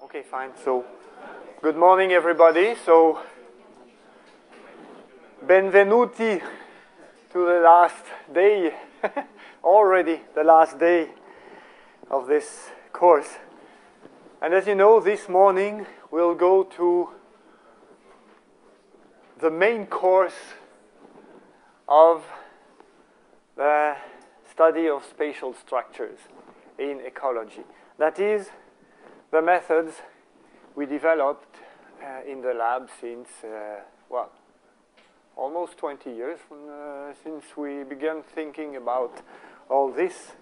Okay, fine. So, good morning, everybody. So, benvenuti to the last day, already the last day of this course. And as you know, this morning we'll go to the main course of the study of spatial structures in ecology. That is, the methods we developed uh, in the lab since, uh, well, almost 20 years from, uh, since we began thinking about all this.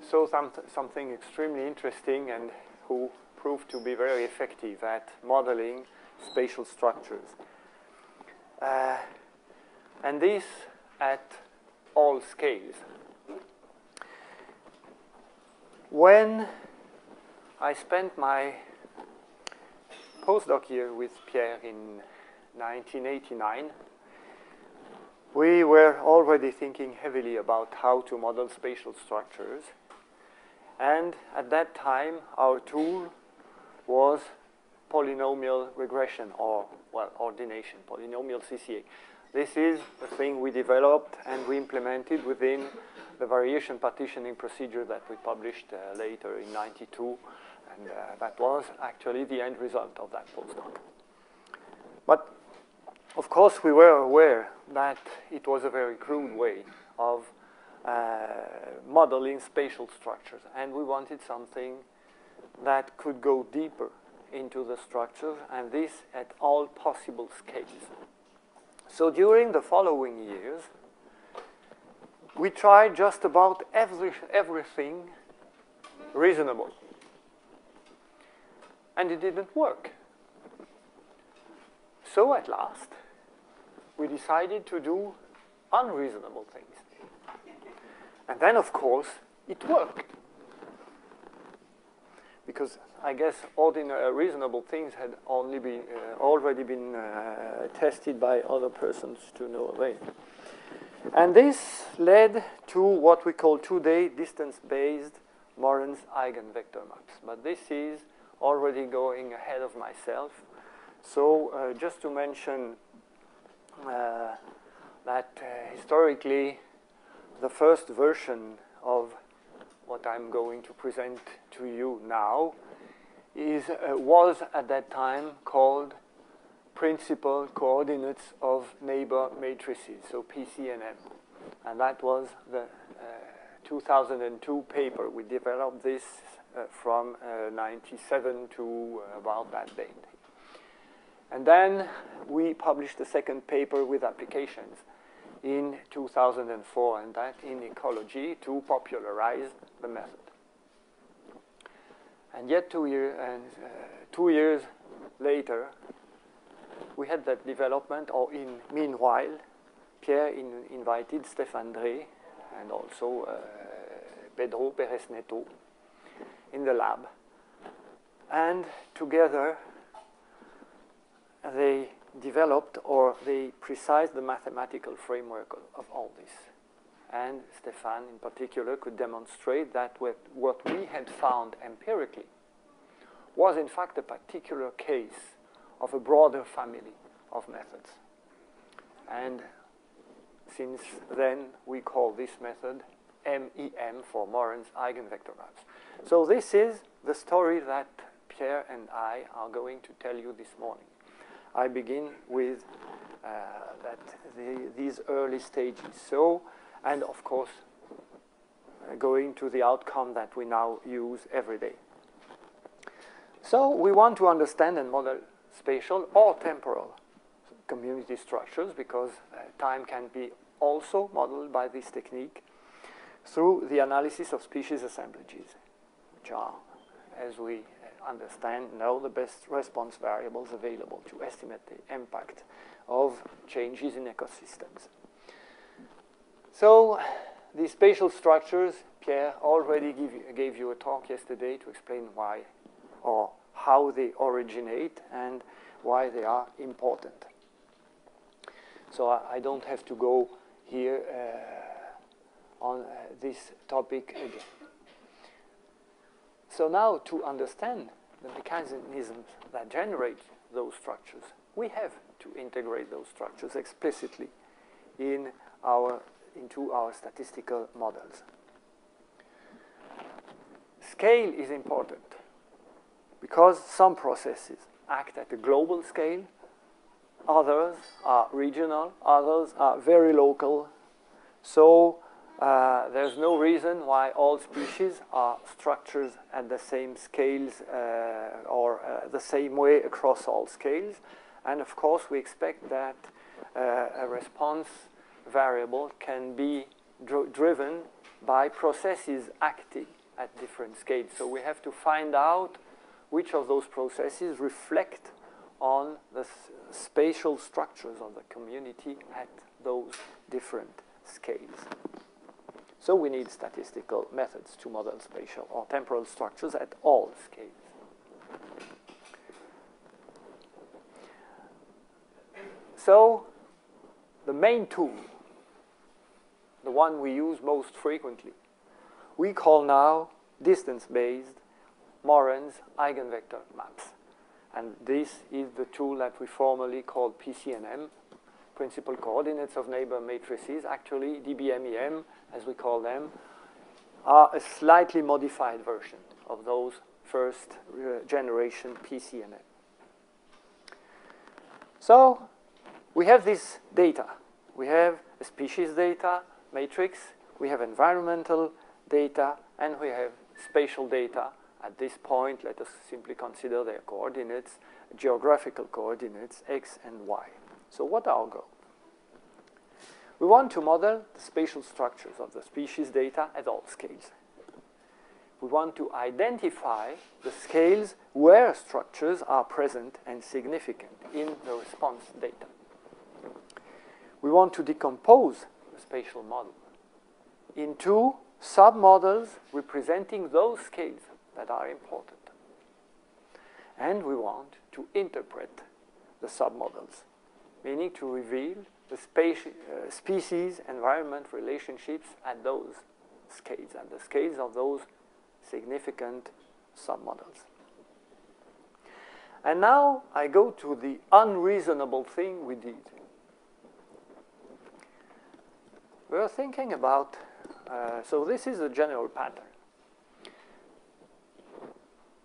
So some, something extremely interesting and who proved to be very effective at modeling spatial structures. Uh, and this at all scales. When I spent my postdoc year with Pierre in 1989, we were already thinking heavily about how to model spatial structures. And at that time, our tool was polynomial regression or, well, ordination, polynomial CCA. This is the thing we developed and we implemented within the variation partitioning procedure that we published uh, later in 92. And uh, that was actually the end result of that postdoc. But of course, we were aware that it was a very crude way of uh, modeling spatial structures, and we wanted something that could go deeper into the structures, and this at all possible scales. So during the following years, we tried just about every, everything reasonable. And it didn't work. So at last, we decided to do unreasonable things. And then, of course, it worked. Because I guess ordinary reasonable things had only been, uh, already been uh, tested by other persons to no avail. And this led to what we call today distance-based Moran's eigenvector maps. But this is already going ahead of myself. So uh, just to mention uh, that uh, historically the first version of what I'm going to present to you now is, uh, was at that time called principal coordinates of neighbor matrices, so PCNM. And that was the uh, 2002 paper. We developed this from uh, 97 to uh, about that date. And then we published a second paper with applications in 2004, and that in ecology to popularize the method. And yet, two, year, and, uh, two years later, we had that development, or in meanwhile, Pierre in, invited Stéphane Dray and also uh, Pedro Peres-Neto in the lab. And together, they developed or they precised the mathematical framework of, of all this. And Stéphane, in particular, could demonstrate that what we had found empirically was, in fact, a particular case of a broader family of methods. And since then, we call this method MEM for Moran's eigenvector maps. So this is the story that Pierre and I are going to tell you this morning. I begin with uh, that the, these early stages. So, and of course, uh, going to the outcome that we now use every day. So we want to understand and model spatial or temporal community structures because uh, time can be also modeled by this technique through the analysis of species assemblages, are, as we understand, know the best response variables available to estimate the impact of changes in ecosystems. So these spatial structures, Pierre already you, gave you a talk yesterday to explain why or how they originate and why they are important. So I, I don't have to go here uh, on uh, this topic again. So now to understand the mechanisms that generate those structures, we have to integrate those structures explicitly in our, into our statistical models. Scale is important because some processes act at a global scale, others are regional, others are very local. So uh, there's no reason why all species are structures at the same scales uh, or uh, the same way across all scales. And of course, we expect that uh, a response variable can be dr driven by processes acting at different scales. So we have to find out which of those processes reflect on the spatial structures of the community at those different scales. So we need statistical methods to model spatial or temporal structures at all scales. So the main tool, the one we use most frequently, we call now distance-based Moran's eigenvector maps. And this is the tool that we formerly called PCNM, principal coordinates of neighbor matrices. Actually, DBMEM, as we call them, are a slightly modified version of those first uh, generation PCNM. So we have this data. We have a species data matrix, we have environmental data, and we have spatial data. At this point, let us simply consider their coordinates, geographical coordinates, x and y. So what are our goals? We want to model the spatial structures of the species data at all scales. We want to identify the scales where structures are present and significant in the response data. We want to decompose the spatial model into submodels representing those scales that are important. And we want to interpret the submodels, meaning to reveal the uh, species environment relationships at those scales, at the scales of those significant submodels. And now I go to the unreasonable thing we did. We are thinking about, uh, so this is a general pattern.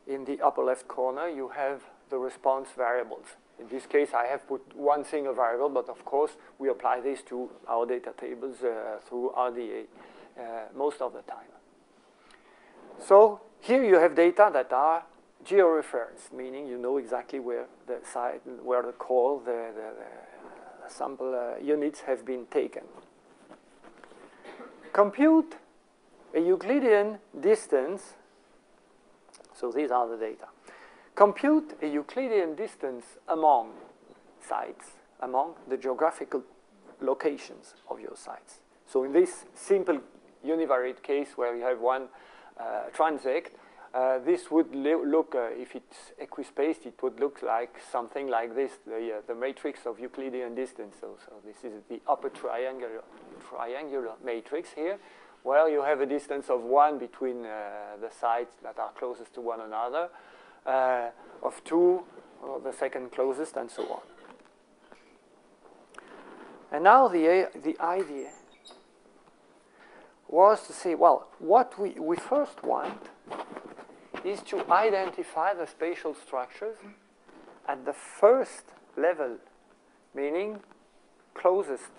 In the upper left corner, you have the response variables. In this case, I have put one single variable, but of course, we apply this to our data tables uh, through RDA uh, most of the time. So here you have data that are georeferenced, meaning you know exactly where the site, where the call, the, the, the sample uh, units have been taken. Compute a Euclidean distance, so these are the data. Compute a Euclidean distance among sites, among the geographical locations of your sites. So in this simple univariate case where you have one uh, transect, uh, this would look, uh, if it's equispaced, it would look like something like this, the, uh, the matrix of Euclidean distance. So, so, this is the upper triangular, triangular matrix here, where you have a distance of 1 between uh, the sites that are closest to one another, uh, of 2, or the second closest, and so on. And now the, the idea was to say, well, what we, we first want is to identify the spatial structures at the first level, meaning closest.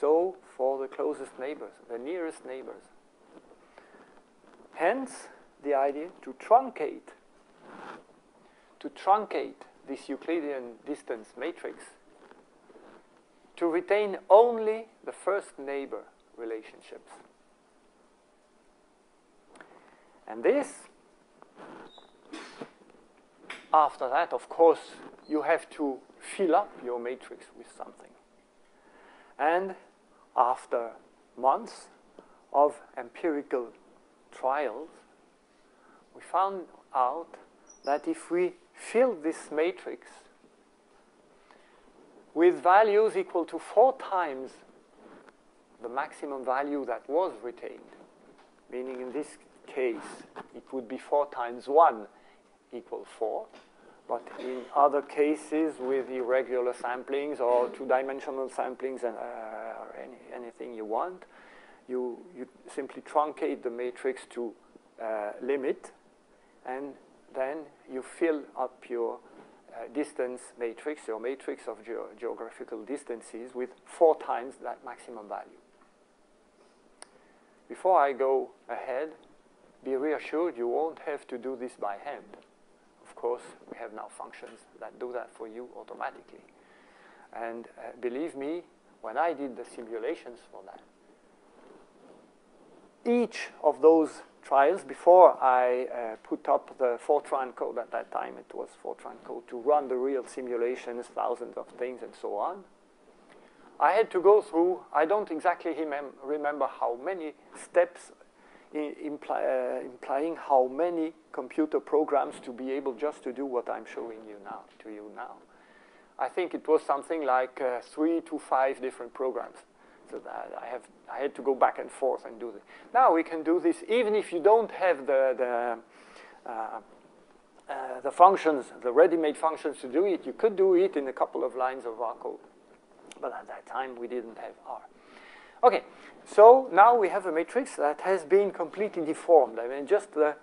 So for the closest neighbors, the nearest neighbors. Hence, the idea to truncate, to truncate this Euclidean distance matrix to retain only the first neighbor relationships. And this, after that, of course, you have to fill up your matrix with something. And after months of empirical trials, we found out that if we fill this matrix with values equal to four times the maximum value that was retained, meaning in this case it would be 4 times 1 equal 4. But in other cases with irregular samplings or two-dimensional samplings and, uh, or any, anything you want, you, you simply truncate the matrix to uh, limit, and then you fill up your uh, distance matrix, your matrix of ge geographical distances, with four times that maximum value. Before I go ahead, be reassured you won't have to do this by hand. Of course, we have now functions that do that for you automatically. And uh, believe me, when I did the simulations for that, each of those trials, before I uh, put up the Fortran code at that time, it was Fortran code to run the real simulations, thousands of things and so on, I had to go through, I don't exactly remember how many steps uh, implying how many computer programs to be able just to do what I'm showing you now, to you now. I think it was something like uh, three to five different programs. So that I, have, I had to go back and forth and do this. Now we can do this even if you don't have the, the, uh, uh, the functions, the ready-made functions to do it. You could do it in a couple of lines of R code. But at that time, we didn't have R. Okay, so now we have a matrix that has been completely deformed. I mean, just the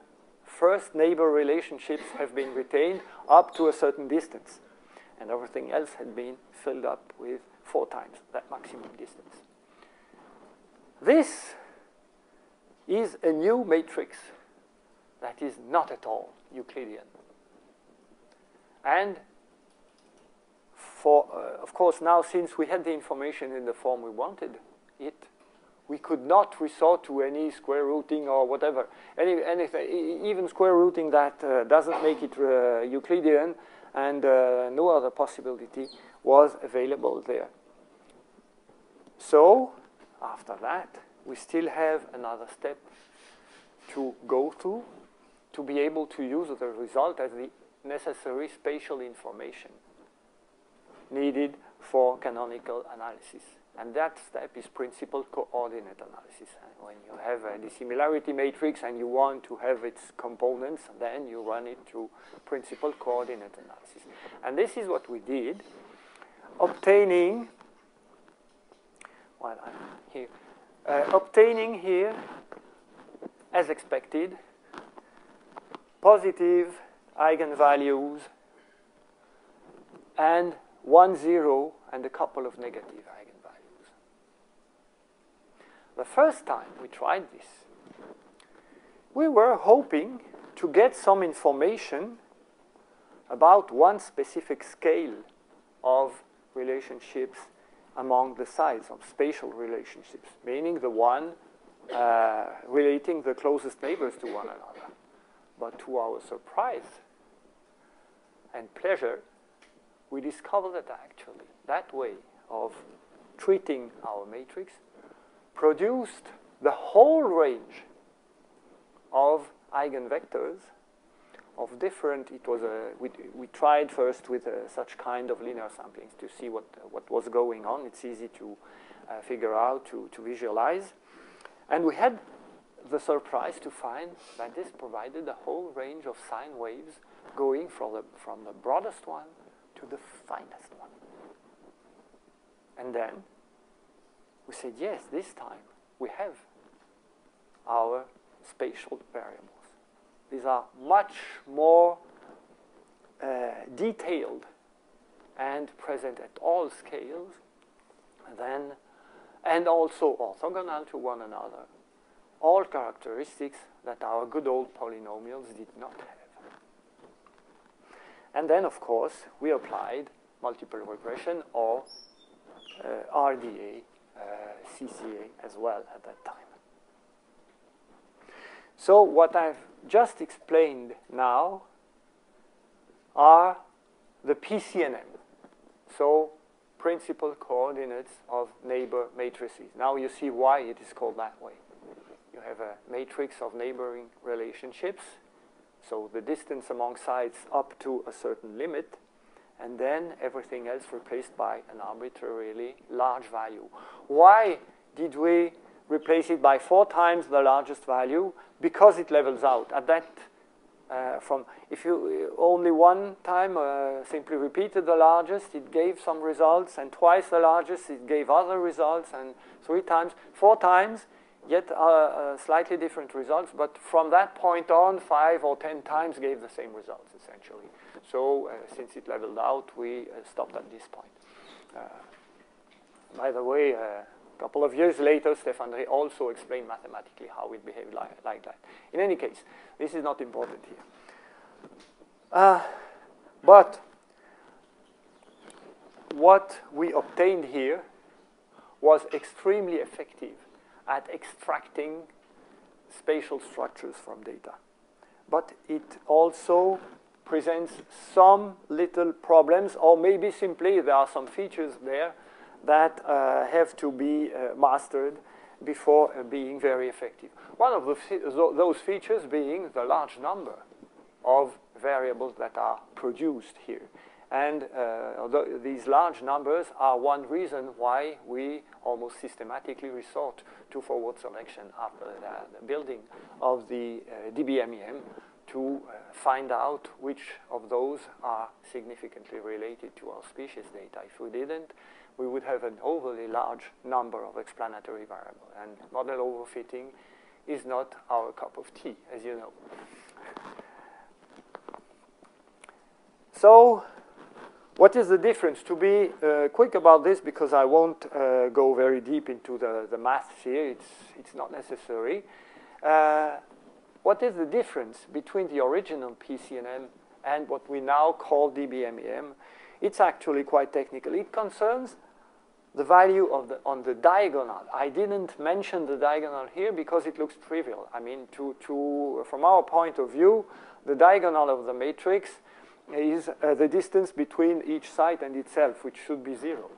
first neighbor relationships have been retained up to a certain distance. And everything else had been filled up with four times that maximum distance. This is a new matrix that is not at all Euclidean. And for, uh, of course, now since we had the information in the form we wanted it, we could not resort to any square rooting or whatever. Any, anything, even square rooting that uh, doesn't make it uh, Euclidean and uh, no other possibility was available there. So, after that, we still have another step to go through to be able to use the result as the necessary spatial information needed for canonical analysis. And that step is principal coordinate analysis. And when you have a dissimilarity matrix and you want to have its components, then you run it through principal coordinate analysis. And this is what we did, obtaining, well, I'm here, uh, obtaining here, as expected, positive eigenvalues and one zero and a couple of negative eigenvalues. The first time we tried this, we were hoping to get some information about one specific scale of relationships among the sides of spatial relationships, meaning the one uh, relating the closest neighbors to one another. But to our surprise and pleasure, we discovered that actually that way of treating our matrix produced the whole range of eigenvectors of different, it was a, we, we tried first with uh, such kind of linear samplings to see what, what was going on. It's easy to uh, figure out, to, to visualize. And we had the surprise to find that this provided a whole range of sine waves going from the, from the broadest one to the finest one. And then we said, yes, this time we have our spatial variables. These are much more uh, detailed and present at all scales than, and also orthogonal to one another. All characteristics that our good old polynomials did not have. And then, of course, we applied multiple regression or uh, RDA, uh, CCA as well at that time. So what I've just explained now are the PCNM. So principal coordinates of neighbor matrices. Now you see why it is called that way. You have a matrix of neighboring relationships, so the distance among sides up to a certain limit, and then everything else replaced by an arbitrarily large value. Why did we replace it by four times the largest value? because it levels out. At that uh, from if you uh, only one time uh, simply repeated the largest, it gave some results, and twice the largest, it gave other results, and three times, four times, yet uh, uh, slightly different results. But from that point on, five or ten times gave the same results essentially. So uh, since it leveled out, we stopped at this point. by the way. Couple of years later, Stéphane Dray also explained mathematically how it behaved like, like that. In any case, this is not important here. Uh, but what we obtained here was extremely effective at extracting spatial structures from data. But it also presents some little problems, or maybe simply there are some features there that uh, have to be uh, mastered before uh, being very effective. One of those features being the large number of variables that are produced here. And uh, th these large numbers are one reason why we almost systematically resort to forward selection after the, the building of the uh, DBMEM to uh, find out which of those are significantly related to our species data. If we didn't, we would have an overly large number of explanatory variables. And model overfitting is not our cup of tea, as you know. So what is the difference? To be uh, quick about this, because I won't uh, go very deep into the, the math here, it's, it's not necessary. Uh, what is the difference between the original PCNM and what we now call DBMEM? It's actually quite technical. It concerns the value of the, on the diagonal. I didn't mention the diagonal here because it looks trivial. I mean, to, to, from our point of view, the diagonal of the matrix is uh, the distance between each site and itself, which should be zero.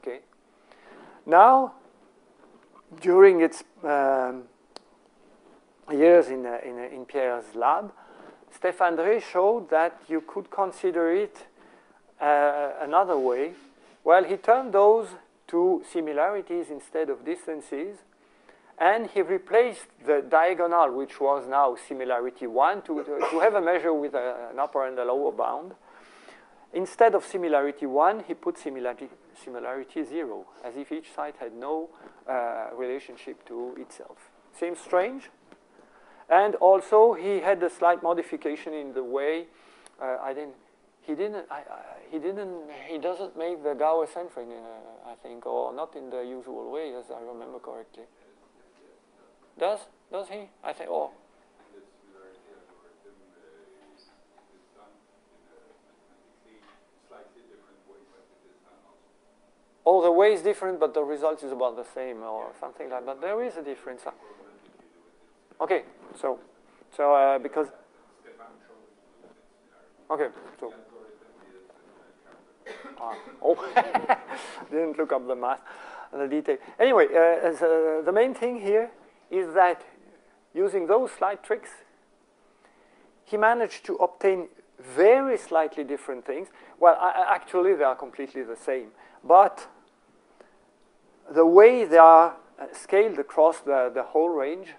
Okay. Now, during its um, years in, uh, in, uh, in Pierre's lab, Stéphane Dray showed that you could consider it uh, another way. Well, he turned those to similarities instead of distances. And he replaced the diagonal, which was now similarity 1, to, to, have a measure with a, an upper and a lower bound. Instead of similarity 1, he put similarity, similarity 0, as if each site had no uh, relationship to itself. Seems strange. And also, he had a slight modification in the way, uh, I didn't, he didn't, I, I, he didn't, he doesn't make the Gower centering, uh, I think, or not in the usual way, as I remember correctly. Does? Does he? I think, oh. Oh, the way is different, but the result is about the same, or something like that. There is a difference. Okay, so, so uh, because. Okay, so. Ah, oh, didn't look up the math, the detail. Anyway, uh, uh, the main thing here is that using those slight tricks, he managed to obtain very slightly different things. Well, I, actually, they are completely the same. But the way they are uh, scaled across the, the whole range,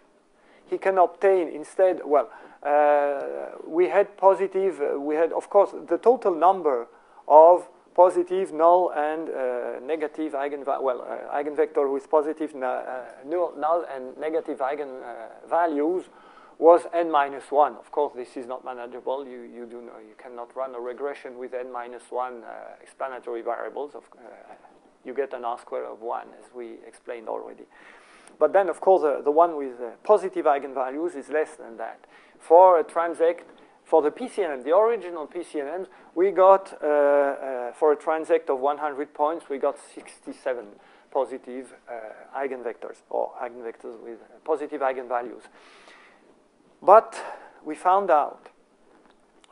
he can obtain instead, well, uh, we had positive, uh, we had, of course, the total number of positive, null, and uh, negative eigen well, uh, eigenvector with positive uh, null and negative eigenvalues was n minus 1. Of course, this is not manageable. You, you, do know, you cannot run a regression with n minus 1 uh, explanatory variables. Of, uh, you get an R square of 1, as we explained already. But then, of course, uh, the one with positive eigenvalues is less than that. For a transect, for the PCNM, the original PCNMs, we got, uh, uh, for a transect of 100 points, we got 67 positive uh, eigenvectors, or eigenvectors with positive eigenvalues. But we found out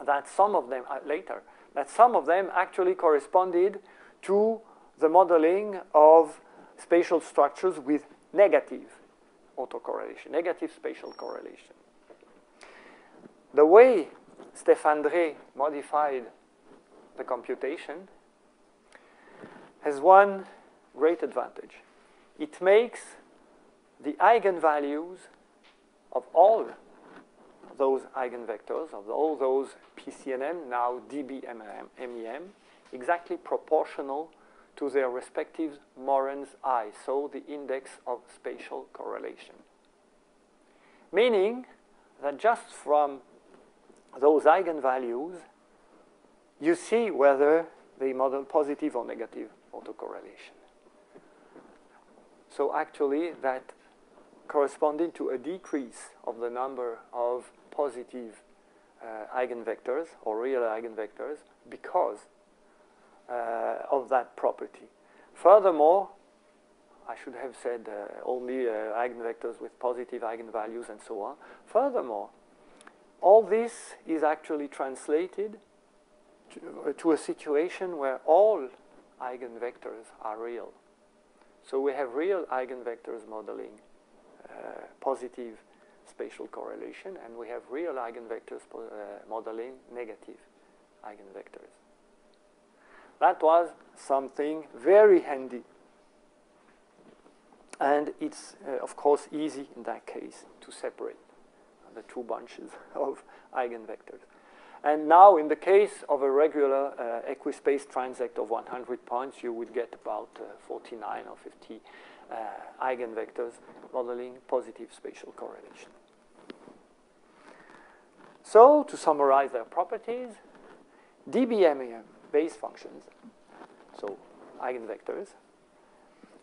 that some of them, uh, later, that some of them actually corresponded to the modeling of spatial structures with negative autocorrelation, negative spatial correlation. The way Stéphane Dray modified the computation has one great advantage. It makes the eigenvalues of all those eigenvectors, of all those PCNM, now DBMEM, exactly proportional to their respective Morans I, so the index of spatial correlation. Meaning that just from those eigenvalues, you see whether they model positive or negative autocorrelation. So actually, that corresponding to a decrease of the number of positive uh, eigenvectors or real eigenvectors because uh, of that property. Furthermore, I should have said uh, only uh, eigenvectors with positive eigenvalues and so on. Furthermore, all this is actually translated to, to a situation where all eigenvectors are real. So we have real eigenvectors modeling uh, positive spatial correlation, and we have real eigenvectors uh, modeling negative eigenvectors. That was something very handy. And it's, uh, of course, easy in that case to separate the two bunches of eigenvectors. And now, in the case of a regular uh, equispace transect of 100 points, you would get about uh, 49 or 50 uh, eigenvectors modeling positive spatial correlation. So, to summarize their properties, DBMEM base functions, so eigenvectors,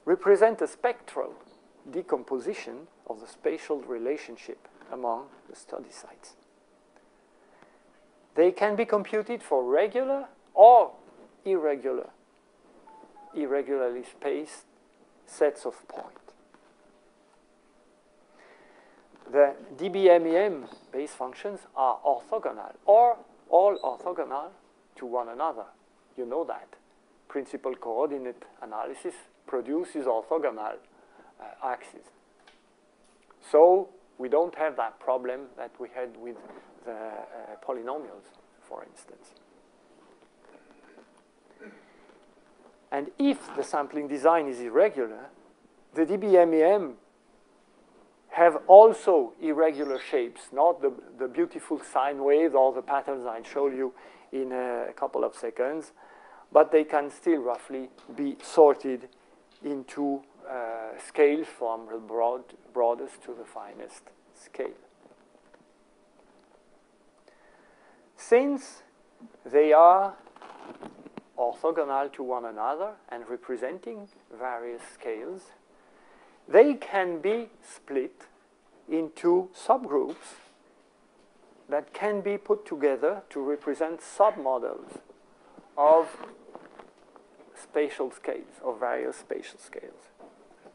represent a spectral decomposition of the spatial relationship among the study sites. They can be computed for regular or irregular, irregularly spaced sets of points. The DBMEM base functions are orthogonal or all orthogonal to one another. You know that. Principal coordinate analysis produces orthogonal uh, axes. So we don't have that problem that we had with the uh, polynomials, for instance. And if the sampling design is irregular, the DBMEM have also irregular shapes, not the, the beautiful sine waves or the patterns I'll show you in a couple of seconds, but they can still roughly be sorted into uh, scales from the broad, broadest to the finest scale. Since they are orthogonal to one another and representing various scales, they can be split into subgroups that can be put together to represent submodels of spatial scales, of various spatial scales.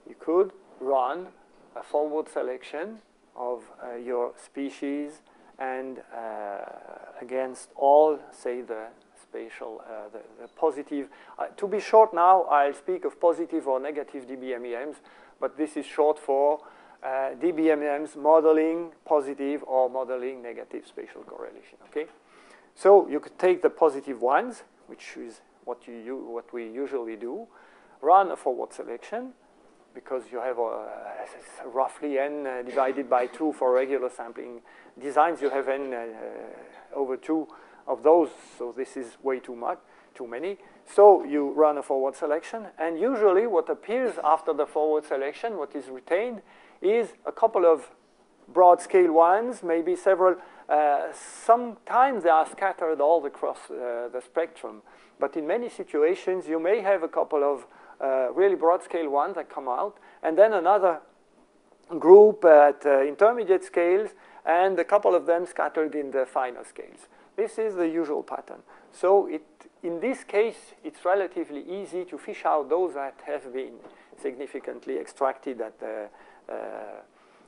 You could run a forward selection of uh, your species and uh, against all, say, the spatial, uh, the, the, positive. Uh, to be short now, I'll speak of positive or negative DBMEMs, but this is short for uh, DBMEMs modeling positive or modeling negative spatial correlation, okay? So you could take the positive ones, which is what, you, what we usually do, run a forward selection, because you have a, roughly n uh, divided by 2 for regular sampling designs, you have n uh, over 2 of those, so this is way too much, too many. So you run a forward selection, and usually what appears after the forward selection, what is retained, is a couple of broad scale ones, maybe several. Uh, sometimes they are scattered all across uh, the spectrum, but in many situations you may have a couple of uh, really broad scale ones that come out, and then another group at uh, intermediate scales, and a couple of them scattered in the finer scales. This is the usual pattern. So it, in this case, it's relatively easy to fish out those that have been significantly extracted at the uh,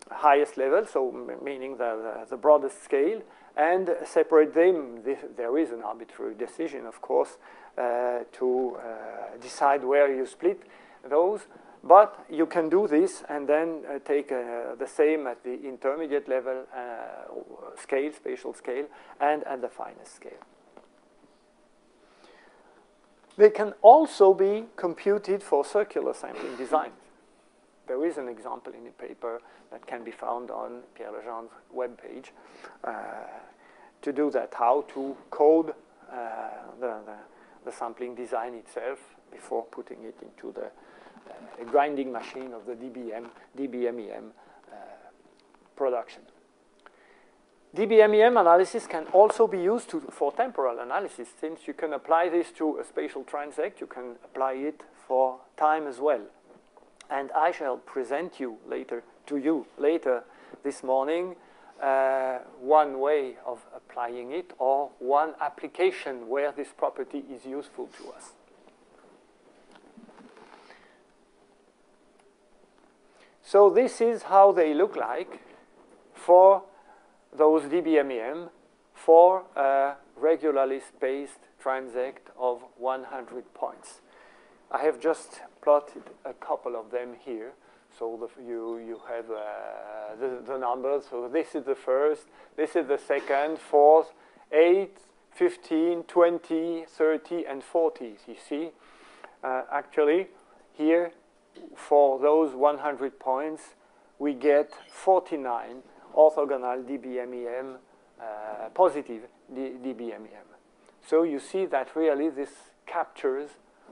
highest level, so meaning the, the, broadest scale, and separate them. there is an arbitrary decision, of course, to uh, decide where you split those. But you can do this and then uh, take uh, the same at the intermediate level uh, scale, spatial scale, and at the finest scale. They can also be computed for circular sampling designs. there is an example in the paper that can be found on Pierre Legendre's webpage uh, to do that, how to code uh, the, the, the, sampling design itself before putting it into the uh, grinding machine of the DBM, DBMEM uh, production. DBMEM analysis can also be used to, for temporal analysis. Since you can apply this to a spatial transect, you can apply it for time as well. And I shall present you later to you later this morning uh, one way of applying it or one application where this property is useful to us. So this is how they look like for those DBMEM for a regularly spaced transect of 100 points. I have just plotted a couple of them here. So the, you, you have uh, the, the numbers. So this is the first, this is the second, fourth, 8, 15, 20, 30, and 40. You see, uh, actually, here, for those 100 points, we get 49 orthogonal DBMEM, uh, positive DBMEM. So you see that really this captures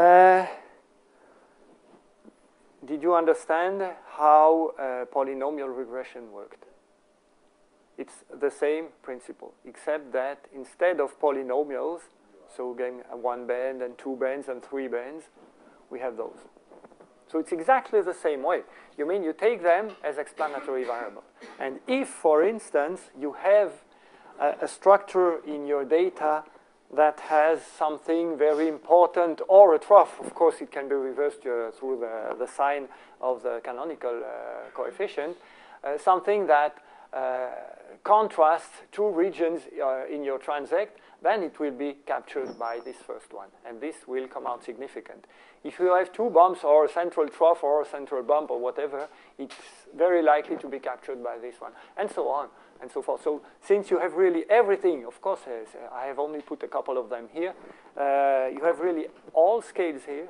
Uh, did you understand how uh, polynomial regression worked? It's the same principle, except that instead of polynomials, so again one band and two bands and three bands, we have those. So it's exactly the same way. You mean you take them as explanatory variable. And if, for instance, you have a, a structure in your data that has something very important or a trough. Of course, it can be reversed uh, through the, the sign of the canonical uh, coefficient. Uh, something that uh, contrasts two regions uh, in your transect, then it will be captured by this first one. And this will come out significant. If you have two bumps or a central trough or a central bump or whatever, it's very likely to be captured by this one, and so on and so forth. So since you have really everything, of course, uh, I have only put a couple of them here, uh, you have really all scales here.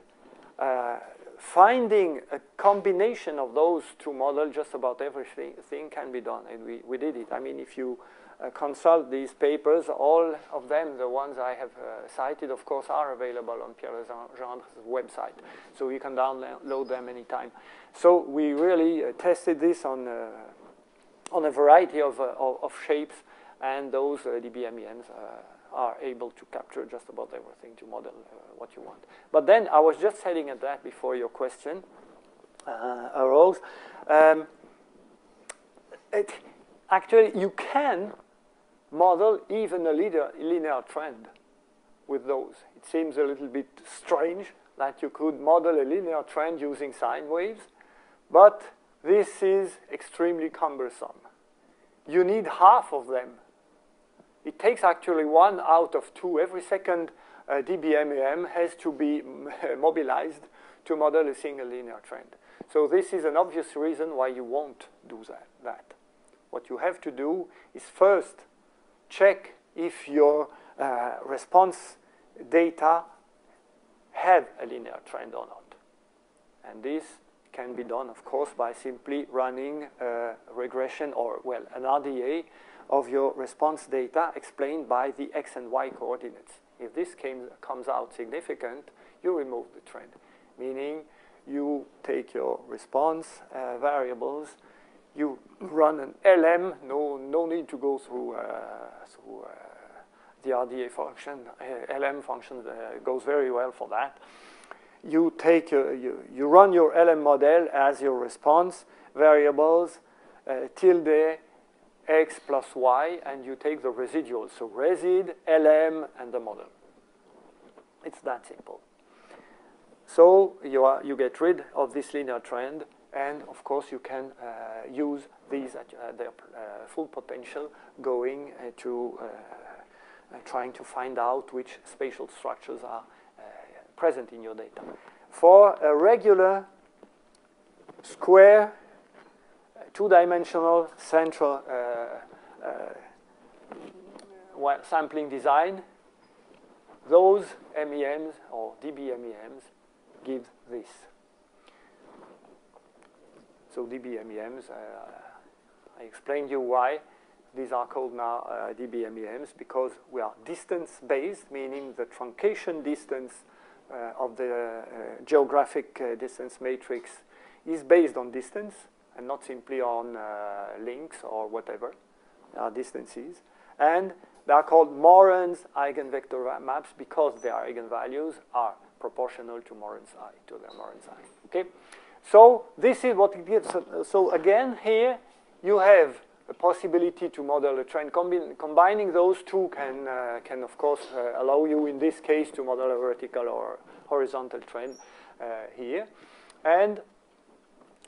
Uh, finding a combination of those to model just about everything can be done, and we, we did it. I mean, if you uh, consult these papers, all of them, the ones I have uh, cited, of course, are available on Pierre Legendre's website, so you can download them anytime. So we really uh, tested this on on a variety of, uh, of, shapes, and those uh, DBMEMs uh, are able to capture just about everything to model what you want. But then I was just heading at that before your question arose. Um, it, actually, you can model even a linear, linear trend with those. It seems a little bit strange that you could model a linear trend using sine waves, but this is extremely cumbersome. You need half of them. It takes actually one out of two. Every second uh, DBMEM has to be mobilized to model a single linear trend. So this is an obvious reason why you won't do that. that. What you have to do is first check if your uh, response data have a linear trend or not. And this can be done, of course, by simply running a regression or, well, an RDA of your response data explained by the x and y coordinates. If this came, comes out significant, you remove the trend, meaning you take your response uh, variables, you run an LM, no, no need to go through, uh, through uh, the RDA function. Uh, LM function uh, goes very well for that you take you, you run your LM model as your response variables uh, tilde x plus y, and you take the residuals. So resid, LM, and the model. It's that simple. So you, are, you get rid of this linear trend, and of course you can uh, use these at uh, their uh, full potential going uh, to uh, trying to find out which spatial structures are present in your data. For a regular square two-dimensional central uh, uh, sampling design, those MEMs or DBMEMs give this. So DBMEMs, uh, I explained you why these are called now uh, DBMEMs because we are distance-based, meaning the truncation distance of the uh, geographic uh, distance matrix is based on distance and not simply on links or whatever, distances. And they are called Moran's eigenvector maps because their eigenvalues are proportional to Moran's I, to their Moran's I. Okay? So this is what it gives. So again, here you have a possibility to model a trend. Combi combining those two can, uh, can of course, uh, allow you, in this case, to model a vertical or horizontal trend uh, here. And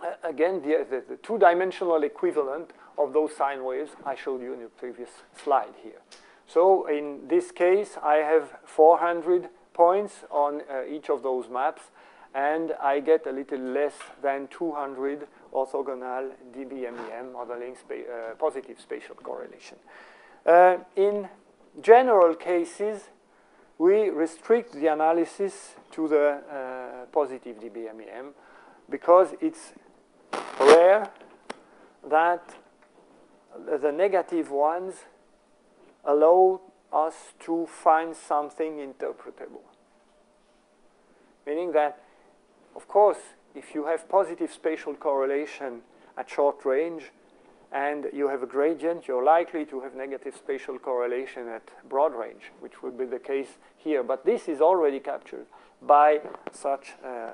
uh, again, the, the, the two-dimensional equivalent of those sine waves I showed you in the previous slide here. So in this case, I have 400 points on uh, each of those maps, and I get a little less than 200 orthogonal DBMEM modeling spa uh, positive spatial correlation. Uh, in general cases, we restrict the analysis to the uh, positive DBMEM because it's rare that the negative ones allow us to find something interpretable. Meaning that, of course, if you have positive spatial correlation at short range and you have a gradient, you're likely to have negative spatial correlation at broad range, which would be the case here. But this is already captured by such, uh, uh,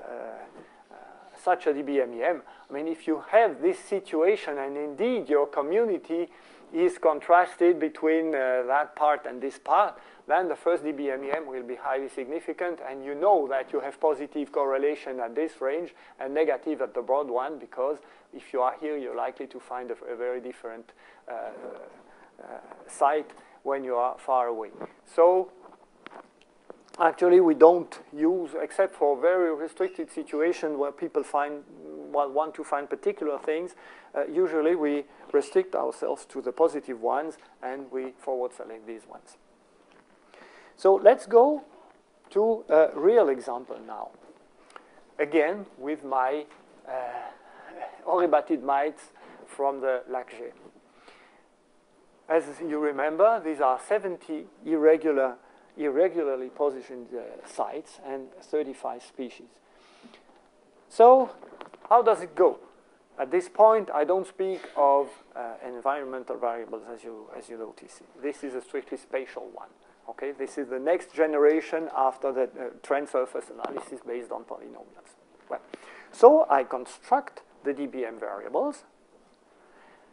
such a DBMEM. I mean, if you have this situation and indeed your community is contrasted between uh, that part and this part, then the first DBMEM will be highly significant, and you know that you have positive correlation at this range and negative at the broad one, because if you are here, you're likely to find a, a very different uh, uh, site when you are far away. So actually we don't use, except for very restricted situations where people find want to find particular things, uh, usually we restrict ourselves to the positive ones and we forward select these ones. So let's go to a real example now. Again, with my uh, oribatid mites from the Lac Geai. As you remember, these are 70 irregular, irregularly positioned uh, sites and 35 species. So how does it go? At this point, I don't speak of uh, environmental variables as you, as you notice. This is a strictly spatial one. Okay, this is the next generation after the uh, trend surface analysis based on polynomials. Well, so I construct the DBM variables,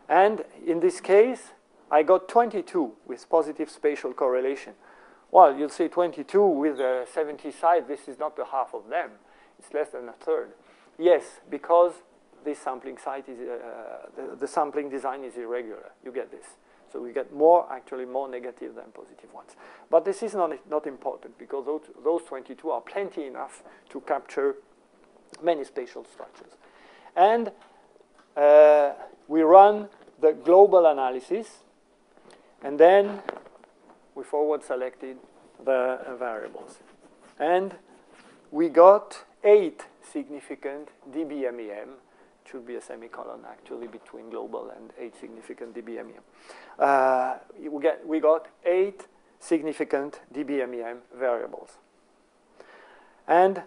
and in this case, I got 22 with positive spatial correlation. Well, you'll see 22 with uh, 70 sides. This is not the half of them. It's less than a third. Yes, because this sampling site is, uh, the, the sampling design is irregular. You get this. So we get more, actually more negative than positive ones. But this is not, not important because those, those 22 are plenty enough to capture many spatial structures. And uh, we run the global analysis, and then we forward selected the uh, variables. And we got eight significant DBMEM should be a semicolon actually between global and eight significant DBMEM. Uh, we, get, we got eight significant DBMEM variables. And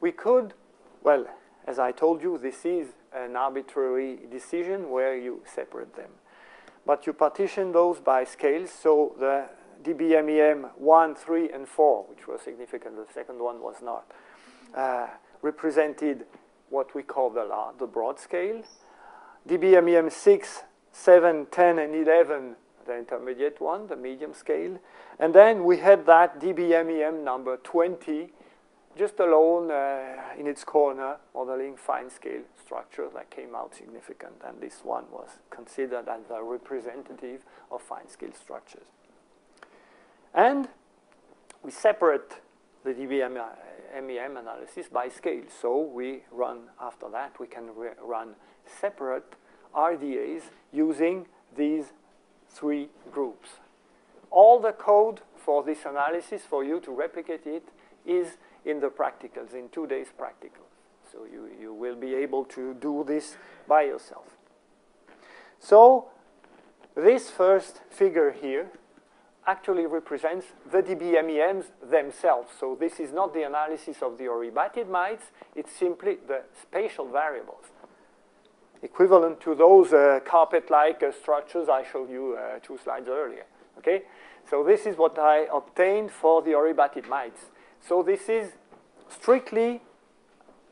we could, well, as I told you, this is an arbitrary decision where you separate them. But you partition those by scales, so the DBMEM 1, 3, and 4, which were significant, the second one was not, uh, represented what we call the, the broad scale. DBMEM 6, 7, 10, and 11, the intermediate one, the medium scale. And then we had that DBMEM number 20, just alone uh, in its corner, modeling fine-scale structure that came out significant, and this one was considered as a representative of fine-scale structures. And we separate the DBMEM uh, analysis by scale. So we run, after that, we can run separate RDAs using these three groups. All the code for this analysis, for you to replicate it, is in the practicals, in two days practicals. So you, you will be able to do this by yourself. So this first figure here actually represents the DBMEMs themselves. So this is not the analysis of the oribatid mites, it's simply the spatial variables, equivalent to those uh, carpet-like uh, structures I showed you uh, two slides earlier. Okay, so this is what I obtained for the oribatid mites. So this is strictly,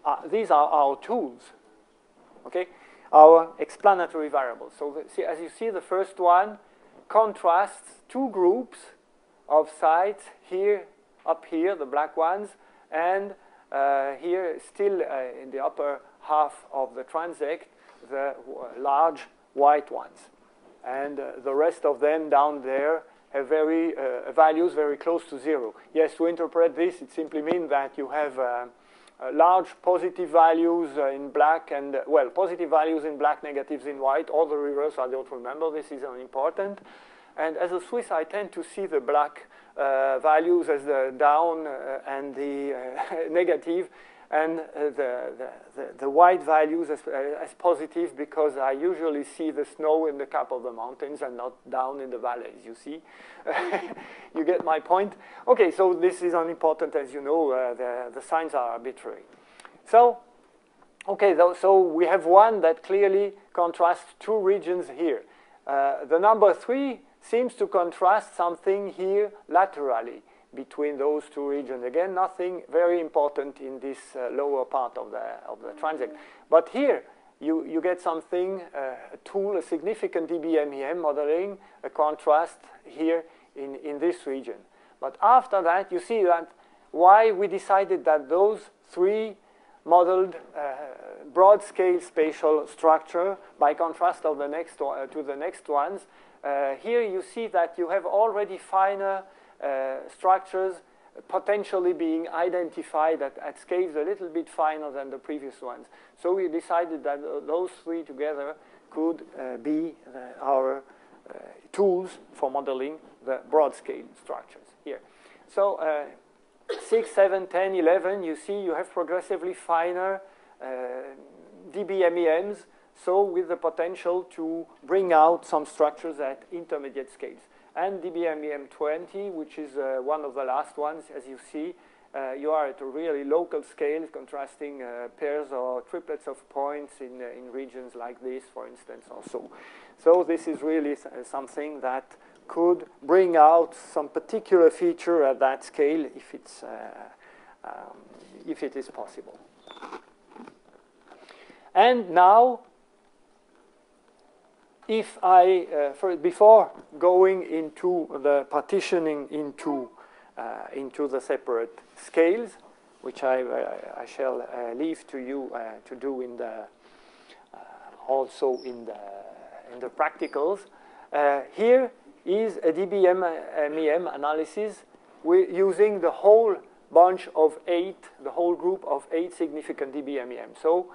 uh, these are our tools, okay? Our explanatory variables. So the, see, as you see, the first one contrasts two groups of sites here, up here, the black ones, and uh, here, still uh, in the upper half of the transect, the large white ones. And uh, the rest of them down there have very uh, values very close to zero. Yes, to interpret this, it simply means that you have uh, uh, large positive values in black and, well, positive values in black, negatives in white, or the reverse, I don't remember, this is important. And as a Swiss, I tend to see the black uh, values as the down and the negative, and uh, the, the, the, white values as, uh, as positive because I usually see the snow in the cap of the mountains and not down in the valleys, you see. you get my point? Okay, so this is unimportant as you know, uh, the, the signs are arbitrary. So, okay, though, so we have one that clearly contrasts two regions here. Uh, the number three seems to contrast something here laterally between those two regions. Again, nothing very important in this uh, lower part of the, of the transect. But here, you, you get something, uh, a tool, a significant DBMEM modeling, a contrast here in, in this region. But after that, you see that why we decided that those three modeled uh, broad-scale spatial structure by contrast of the next uh, to the next ones. Uh, here you see that you have already finer uh, structures potentially being identified at, at, scales a little bit finer than the previous ones. So we decided that those three together could uh, be our uh, tools for modeling the broad scale structures here. So uh, 6, 7, 10, 11, you see you have progressively finer uh, DBMEMs, so with the potential to bring out some structures at intermediate scales and DBMEM20, which is uh, one of the last ones, as you see. Uh, you are at a really local scale, contrasting uh, pairs or triplets of points in, uh, in regions like this, for instance, also. So this is really uh, something that could bring out some particular feature at that scale if, it's, uh, um, if it is possible. And now if I, uh, for, before going into the partitioning into, uh, into the separate scales, which I, I shall uh, leave to you uh, to do in the, uh, also in the, in the practicals, uh, here is a DBMEM analysis using the whole bunch of eight, the whole group of eight significant DBMEM. So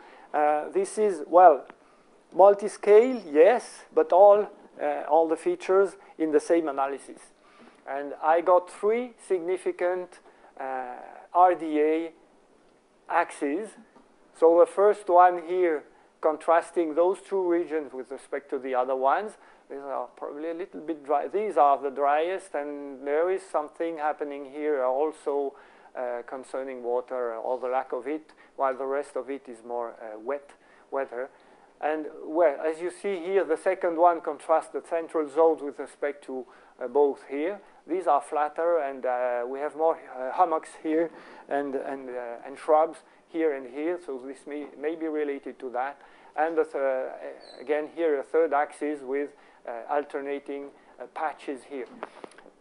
this is, well, Multi-scale, yes, but all, uh, all the features in the same analysis. And I got three significant uh, RDA axes. So the first one here contrasting those two regions with respect to the other ones. These are probably a little bit dry. These are the driest, and there is something happening here also uh, concerning water or the lack of it, while the rest of it is more uh, wet weather. And well, as you see here, the second one contrasts the central zones with respect to uh, both here. These are flatter, and uh, we have more uh, hummocks here and, and, uh, and shrubs here and here, so this may, may be related to that. And uh, again, here a third axis with uh, alternating patches here.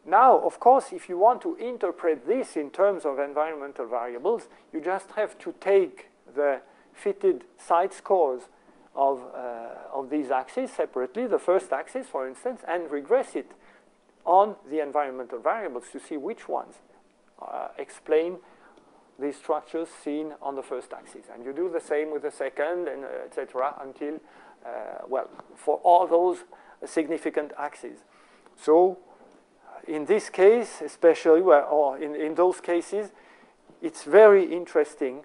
now, of course, if you want to interpret this in terms of environmental variables, you just have to take the fitted site scores of, uh, of these axes separately, the first axis, for instance, and regress it on the environmental variables to see which ones uh, explain these structures seen on the first axis. And you do the same with the second, and uh, etc., until, uh, well, for all those significant axes. So in this case, especially, well, or in, in those cases, it's very interesting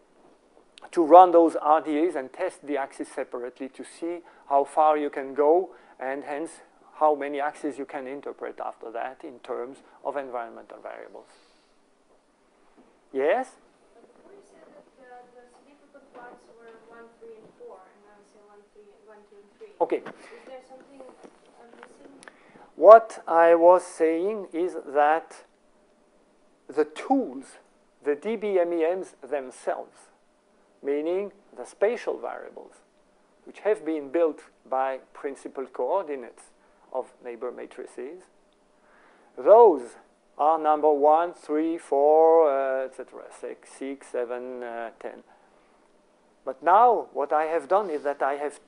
to run those RDAs and test the axes separately to see how far you can go and hence how many axes you can interpret after that in terms of environmental variables. Yes? Okay. Is there something I'm missing? What I was saying is that the tools, the DBMEMs themselves, meaning the spatial variables, which have been built by principal coordinates of neighbor matrices, those are number one, three, four, uh, etc., six, six, seven, uh, ten. But now what I have done is that I have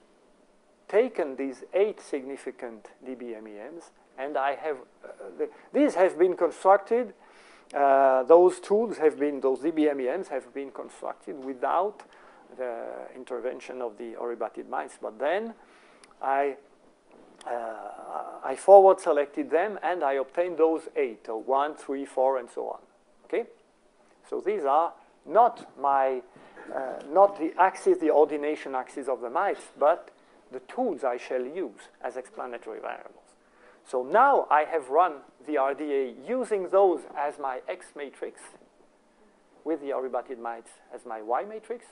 taken these eight significant DBMEMs and I have, uh, the, these have been constructed, uh, those tools have been, those DBMEMs have been constructed without the intervention of the oribatid mice. But then I, uh, I forward selected them and I obtained those eight, so one, three, four, and so on. Okay? So these are not my, uh, not the axis, the ordination axis of the mice, but the tools I shall use as explanatory variables. So now I have run the RDA using those as my X matrix with the oribatid mites as my Y matrix,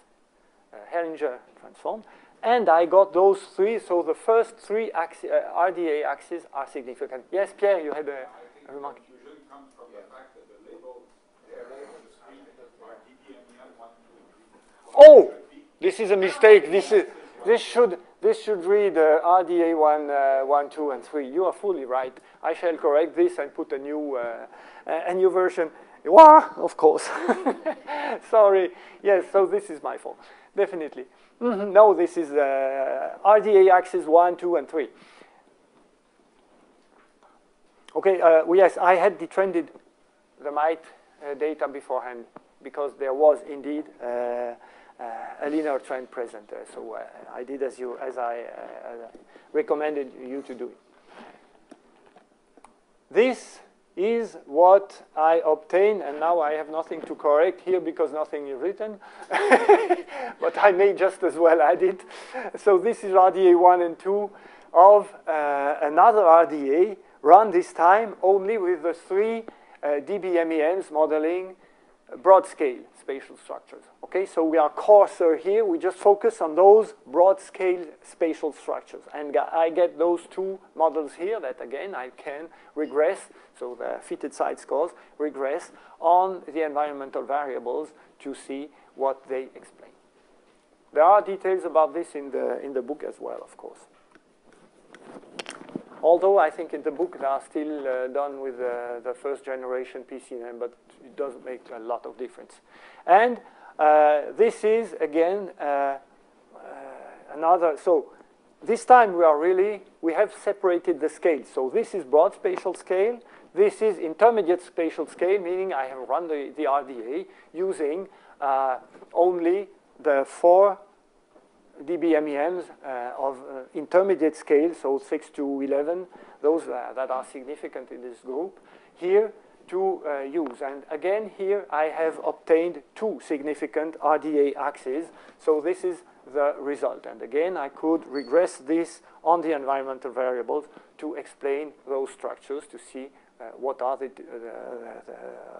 uh, Hellinger transform, and I got those three, so the first three axi uh, RDA axes are significant. Yes, Pierre, you had a, a remark. Oh, this is a mistake. This is this should this should read uh, RDA 1, uh, 1, 2, and 3. You are fully right. I shall correct this and put a new, uh, a new version. Wah, of course. Sorry. Yes, so this is my fault. Definitely. Mm -hmm. No, this is uh, RDA axis 1, 2, and 3. Okay, uh, yes, I had detrended the mite uh, data beforehand because there was indeed a linear trend present. so uh, I did as you as I uh, recommended you to do. it. This is what I obtained, and now I have nothing to correct here because nothing is written, but I may just as well add it. So this is RDA 1 and 2 of uh, another RDA run this time only with the three uh, DBMEMs modeling broad scale spatial structures. Okay, so we are coarser here. We just focus on those broad scale spatial structures. And I get those two models here that, again, I can regress, so the fitted side scores, regress on the environmental variables to see what they explain. There are details about this in the, in the book as well, of course. Although I think in the book they are still uh, done with uh, the first generation PCNM, but it does make a lot of difference. And uh, this is, again, uh, uh, another, so this time we are really, we have separated the scale. So this is broad spatial scale. This is intermediate spatial scale, meaning I have run the, the RDA using uh, only the four DBMEMs uh, of uh, intermediate scale, so 6 to 11, those uh, that are significant in this group, here to uh, use. And again, here I have obtained two significant RDA axes, so this is the result. And again, I could regress this on the environmental variables to explain those structures to see uh, what are the, uh,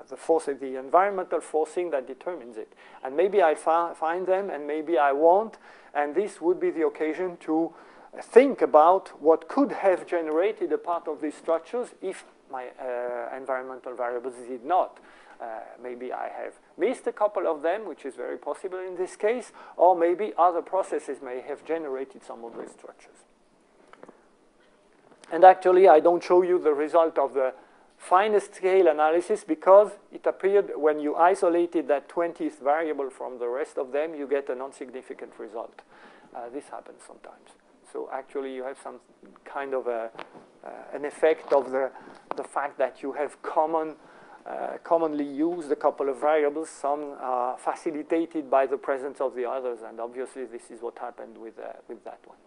the, the, the environmental forcing that determines it. And maybe I find them and maybe I won't, and this would be the occasion to think about what could have generated a part of these structures if my uh, environmental variables did not. Uh, maybe I have missed a couple of them, which is very possible in this case, or maybe other processes may have generated some of these structures. And actually, I don't show you the result of the finest scale analysis because it appeared when you isolated that 20th variable from the rest of them, you get a non-significant result. Uh, this happens sometimes. So actually you have some kind of a, uh, an effect of the, the fact that you have common, uh, commonly used a couple of variables. Some are facilitated by the presence of the others, and obviously this is what happened with, uh, with that one.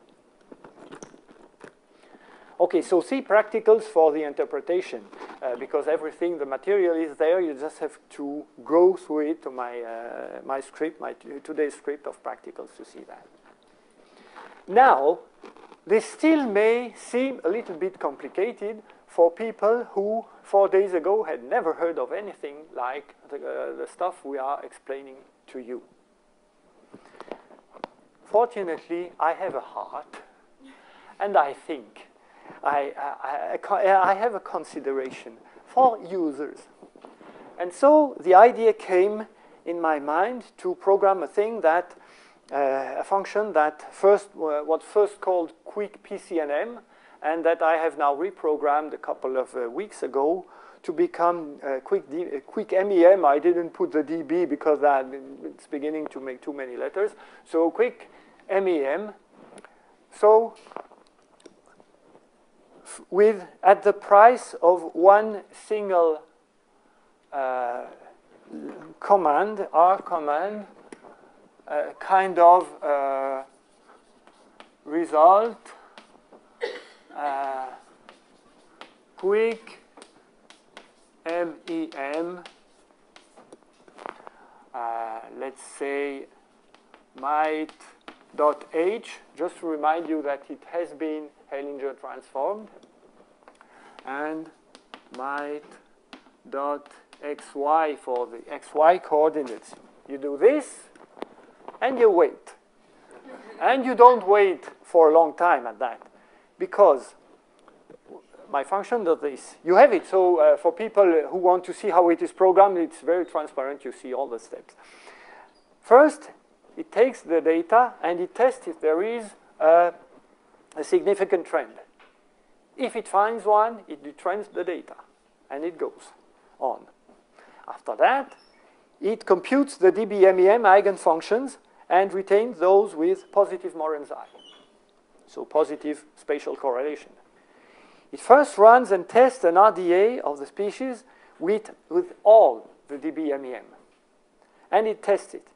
Okay, so see practicals for the interpretation, uh, because everything, the material is there, you just have to go through it to my, uh, my script, my today's script of practicals to see that. Now, this still may seem a little bit complicated for people who four days ago had never heard of anything like the, uh, the stuff we are explaining to you. Fortunately, I have a heart, and I think I, I, I, have a consideration for users. And so the idea came in my mind to program a thing that, uh, a function that first, uh, what first called quick PCNM, and that I have now reprogrammed a couple of uh, weeks ago to become uh, quick, D uh, quick MEM. I didn't put the DB because that, it's beginning to make too many letters. So quick MEM. So with at the price of one single uh, command, R command, a kind of uh, result, uh, quick MEM, uh, let's say mite.h, just to remind you that it has been Hellinger transformed and mite dot xy for the xy coordinates. You do this, and you wait. and you don't wait for a long time at that, because my function does this. You have it, so uh, for people who want to see how it is programmed, it's very transparent. You see all the steps. First, it takes the data and it tests if there is a a significant trend. If it finds one, it retrends the data, and it goes on. After that, it computes the DBMEM eigenfunctions and retains those with positive Moran's I, so positive spatial correlation. It first runs and tests an RDA of the species with, with all the DBMEM, and it tests it.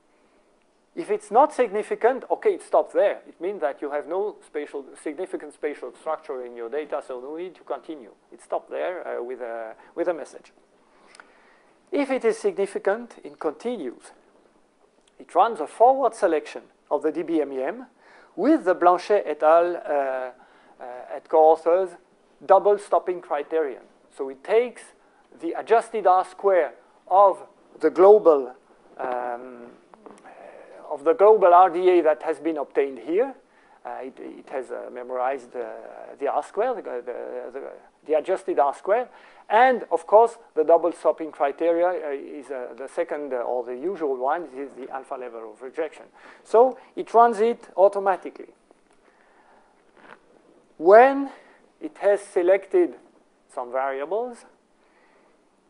If it's not significant, okay, it stops there. It means that you have no spatial, significant spatial structure in your data, so no need to continue. It stops there uh, with, a, with a message. If it is significant, it continues. It runs a forward selection of the DBMEM with the Blanchet et al. Uh, uh, at co-authors double stopping criterion. So it takes the adjusted R square of the global um, of the global RDA that has been obtained here. Uh, it, it, has uh, memorized uh, the R square, the, the, the, the, adjusted R square. And of course, the double stopping criteria uh, is uh, the second uh, or the usual one is the alpha level of rejection. So it runs it automatically. When it has selected some variables,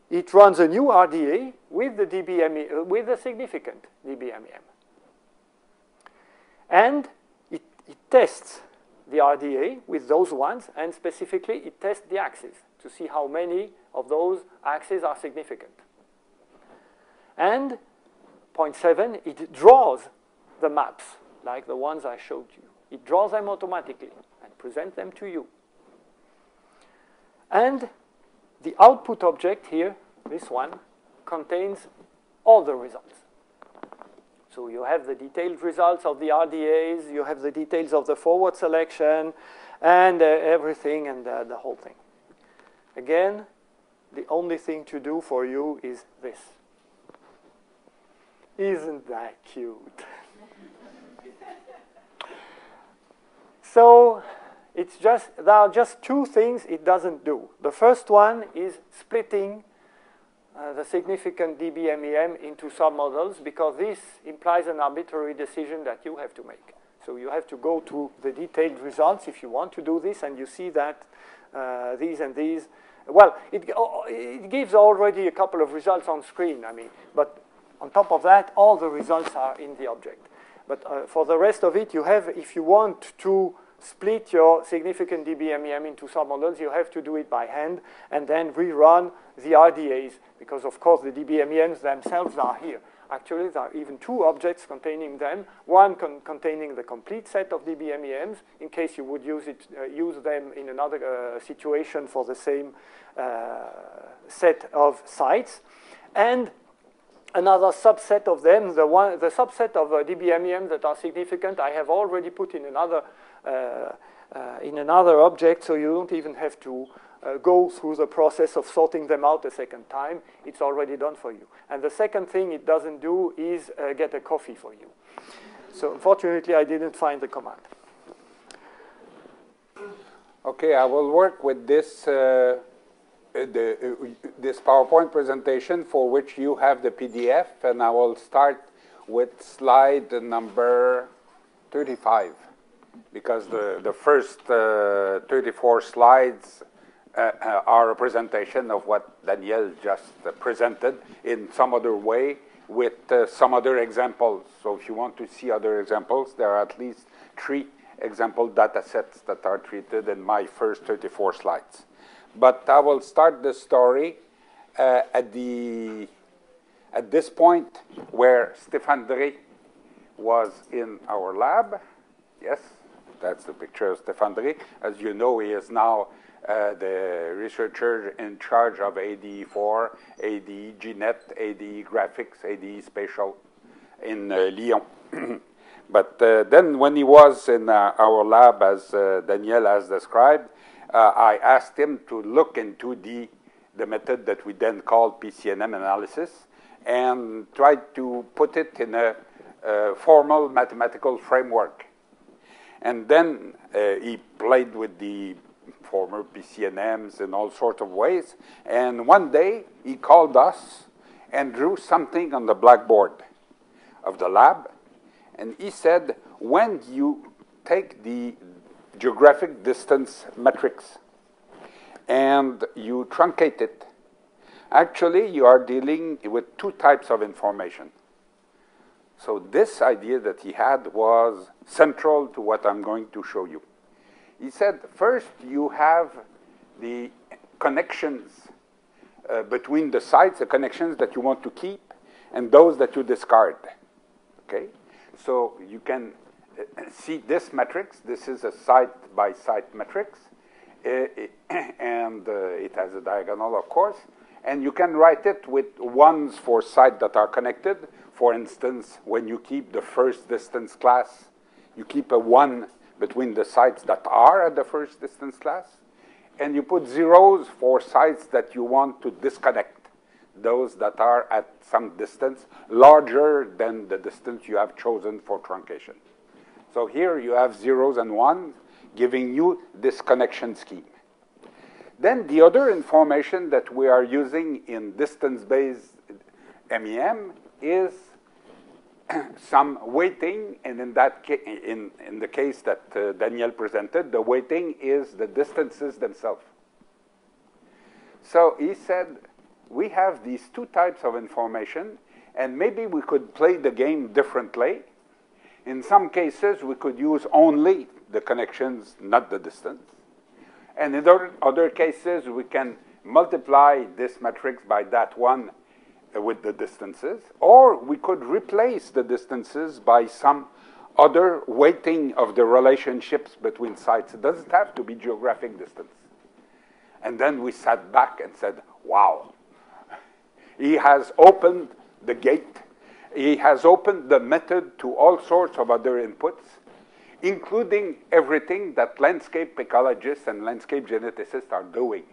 it runs a new RDA with the DBME, with the significant DBMEM. And it, it tests the RDA with those ones, and specifically it tests the axes to see how many of those axes are significant. And point seven, it draws the maps, like the ones I showed you. It draws them automatically and presents them to you. And the output object here, this one, contains all the results. So you have the detailed results of the RDAs, you have the details of the forward selection, and uh, everything and uh, the whole thing. Again, the only thing to do for you is this. Isn't that cute? so it's just there are just two things it doesn't do. The first one is splitting uh, the significant DBMEM into submodels because this implies an arbitrary decision that you have to make. So you have to go to the detailed results if you want to do this, and you see that uh, these and these Well, it, it gives already a couple of results on screen, I mean, but on top of that, all the results are in the object. But uh, for the rest of it, you have, if you want to split your significant DBMEM into submodels, you have to do it by hand and then rerun the RDAs because, of course, the DBMEMs themselves are here. Actually, there are even two objects containing them, one con containing the complete set of DBMEMs in case you would use, it, uh, use them in another uh, situation for the same uh, set of sites, and another subset of them, the, one, the subset of uh, DBMEMs that are significant, I have already put in another, uh, uh, in another object, so you don't even have to uh, go through the process of sorting them out a second time. It's already done for you. And the second thing it doesn't do is uh, get a coffee for you. So unfortunately, I didn't find the command. Okay, I will work with this, uh, the, uh, this PowerPoint presentation for which you have the PDF, and I will start with slide number 35 because the, the first uh, 34 slides uh, uh, are presentation of what Daniel just uh, presented in some other way with some other examples. So if you want to see other examples, there are at least three example data sets that are treated in my first 34 slides. But I will start the story uh, at, the, at this point where Stéphane Dray was in our lab. Yes, that's the picture of Stéphane Dray. As you know, he is now uh, the researcher in charge of ADE4, adegenet, ADE Graphics, ADE Spatial in uh, Lyon. but uh, then when he was in uh, our lab, as uh, Daniel has described, I asked him to look into the, the method that we then called PCNM analysis and try to put it in a formal mathematical framework. And then he played with the former PCNMs in all sorts of ways. And one day he called us and drew something on the blackboard of the lab. And he said, when you take the geographic distance matrix and you truncate it, actually you are dealing with two types of information. So this idea that he had was central to what I'm going to show you. He said, first you have the connections uh, between the sites, the connections that you want to keep, and those that you discard. Okay? So you can uh, see this matrix. This is a site-by-site matrix. Uh, and uh, it has a diagonal, of course. And you can write it with ones for sites that are connected. For instance, when you keep the first distance class, you keep a one between the sites that are at the first distance class, and you put zeros for sites that you want to disconnect, those that are at some distance larger than the distance you have chosen for truncation. So here you have zeros and ones giving you this connection scheme. Then the other information that we are using in distance-based MEM is some weighting, and in that in in the case that uh, Daniel presented, the weighting is the distances themselves. So he said, we have these two types of information, and maybe we could play the game differently. In some cases, we could use only the connections, not the distance. And in other, other cases, we can multiply this matrix by that one with the distances, or we could replace the distances by some other weighting of the relationships between sites. It doesn't have to be geographic distance. And then we sat back and said, wow, he has opened the gate. He has opened the method to all sorts of other inputs, including everything that landscape ecologists and landscape geneticists are doing.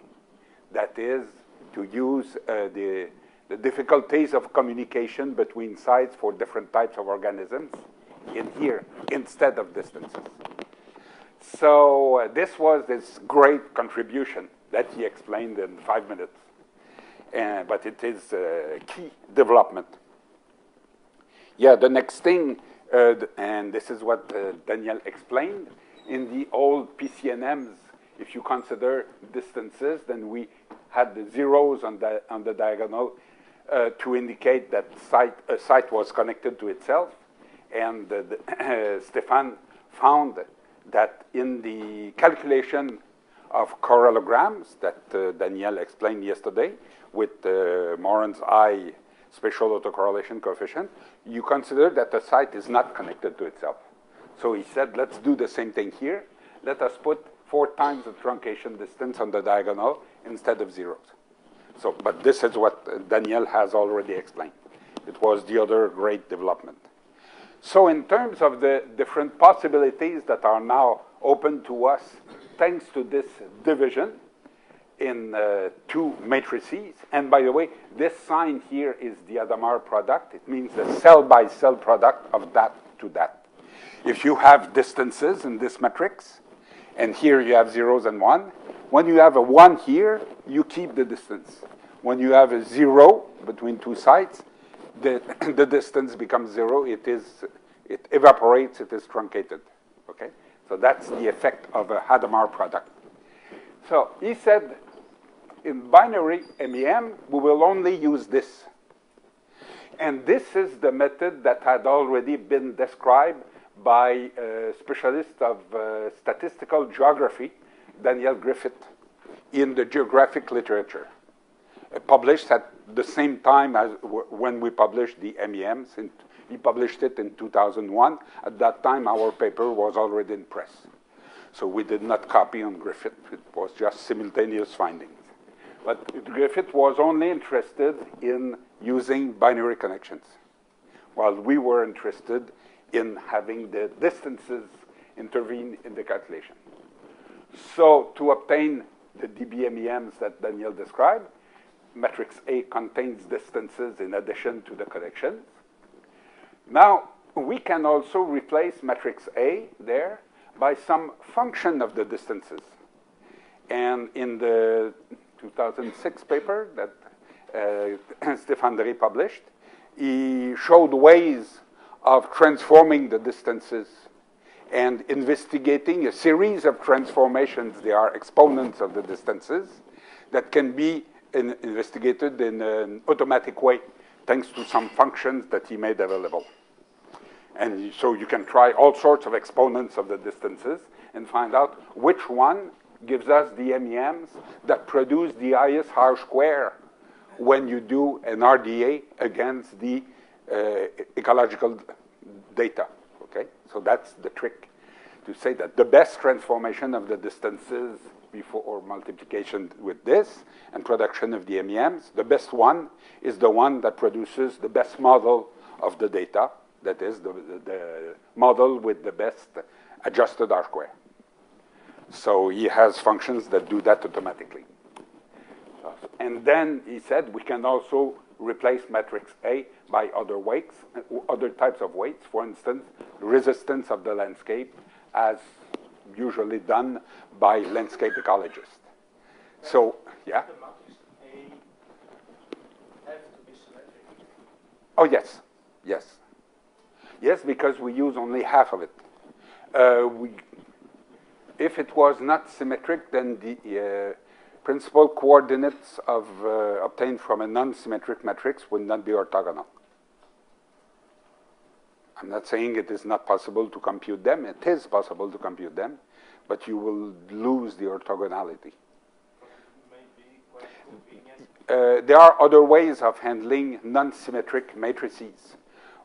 That is, to use uh, the the difficulties of communication between sites for different types of organisms in here instead of distances. So uh, this was this great contribution that he explained in five minutes. Uh, but it is a key development. Yeah, the next thing, uh, and this is what uh, Daniel explained, in the old PCNMs, if you consider distances, then we had the zeros on the, on the diagonal uh, to indicate that site, a site was connected to itself. And uh, Stéphane found that in the calculation of correlograms that uh, Daniel explained yesterday with uh, Moran's I spatial autocorrelation coefficient, you consider that the site is not connected to itself. So he said, let's do the same thing here. Let us put four times the truncation distance on the diagonal instead of zeros. So, but this is what Daniel has already explained. It was the other great development. So in terms of the different possibilities that are now open to us, thanks to this division in uh, two matrices, and by the way, this sign here is the Hadamard product. It means the cell-by-cell product of that to that. If you have distances in this matrix, and here you have zeros and one, when you have a one here, you keep the distance. When you have a zero between two sides, the, the distance becomes zero. It is, it evaporates, it is truncated, okay? So that's the effect of a Hadamard product. So he said, in binary MEM, we will only use this. And this is the method that had already been described by a specialist of uh, statistical geography, Daniel Griffith, in the geographic literature. Uh, published at the same time as when we published the MEMs. In, he published it in 2001. At that time, our paper was already in press. So we did not copy on Griffith. It was just simultaneous findings. But Griffith was only interested in using binary connections, while we were interested in having the distances intervene in the calculation. So to obtain the DBMEMs that Daniel described, matrix A contains distances in addition to the connections. Now, we can also replace matrix A there by some function of the distances. And in the 2006 paper that uh, Stéphane Dray published, he showed ways of transforming the distances and investigating a series of transformations. They are exponents of the distances that can be in, investigated in an automatic way thanks to some functions that he made available. And so you can try all sorts of exponents of the distances and find out which one gives us the MEMs that produce the highest R square when you do an RDA against the Uh, ecological data. Okay, so that's the trick to say that the best transformation of the distances before multiplication with this and production of the MEMs, the best one is the one that produces the best model of the data, that is the, the, the model with the best adjusted R square. So he has functions that do that automatically. And then he said we can also replace matrix A by other weights, other types of weights, for instance, resistance of the landscape as usually done by landscape ecologists. So, yeah? Oh, yes, yes. Yes, because we use only half of it. Uh, we, if it was not symmetric, then the uh, principal coordinates of, uh, obtained from a non-symmetric matrix would not be orthogonal. I'm not saying it is not possible to compute them. It is possible to compute them, but you will lose the orthogonality. Uh, there are other ways of handling non-symmetric matrices.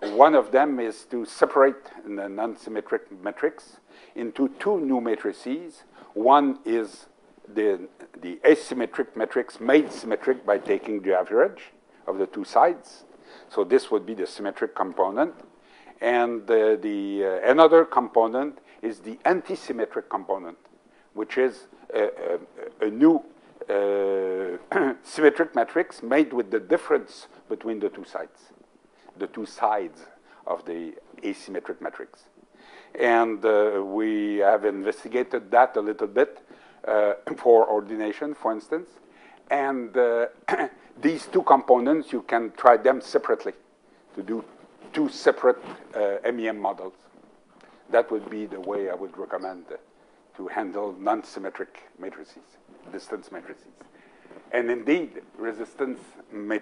One of them is to separate the non-symmetric matrix into two new matrices. One is the, the asymmetric matrix made symmetric by taking the average of the two sides. So this would be the symmetric component. And the, the uh, another component is the anti-symmetric component, which is a, a, a new uh, symmetric matrix made with the difference between the two sides, the two sides of the asymmetric matrix. And uh, we have investigated that a little bit uh, for ordination, for instance. And uh, these two components, you can try them separately to do two separate uh, MEM models. That would be the way I would recommend to handle non-symmetric matrices, distance matrices. And indeed, resistance uh,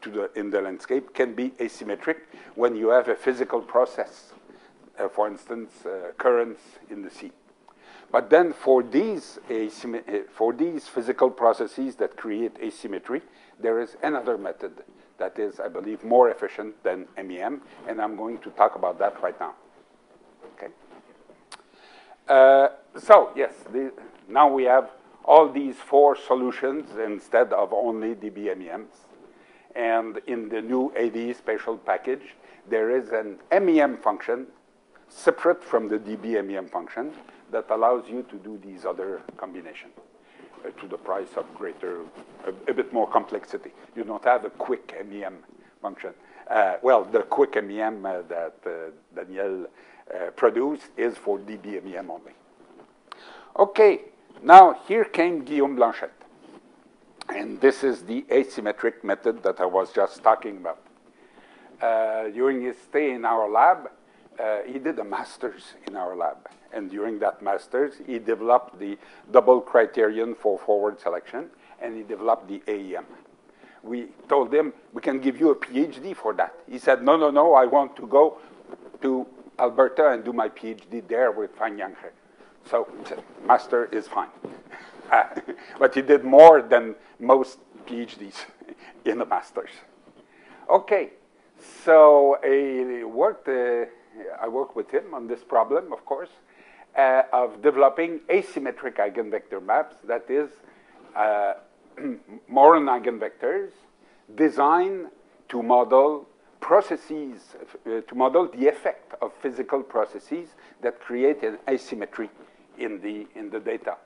to the, in the landscape can be asymmetric when you have a physical process, uh, for instance, uh, currents in the sea. But then for these, uh, for these physical processes that create asymmetry, there is another method that is, I believe, more efficient than MEM, and I'm going to talk about that right now. Okay. Uh, so yes, the, now we have all these four solutions instead of only DBMEMs. And in the new ADE spatial package, there is an MEM function separate from the DBMEM function that allows you to do these other combinations uh, to the price of greater, a, a, bit more complexity. You don't have a quick MEM function. Uh, well, the quick MEM uh, that uh, Daniel uh, produced is for DBMEM only. Okay, now, here came Guillaume Blanchet. And this is the asymmetric method that I was just talking about. Uh, during his stay in our lab, uh, he did a master's in our lab. And during that master's, he developed the double criterion for forward selection, and he developed the AEM. We told him, we can give you a PhD for that. He said, no, no, no, I want to go to Alberta and do my PhD there with Fangliang He. So master is fine. Uh, but he did more than most PhDs in the masters. Okay, so he worked, uh, I worked with him on this problem, of course, uh, of developing asymmetric eigenvector maps, that is, uh, eigenvectors designed to model processes, uh, to model the effect of physical processes that create an asymmetry in the, in the data.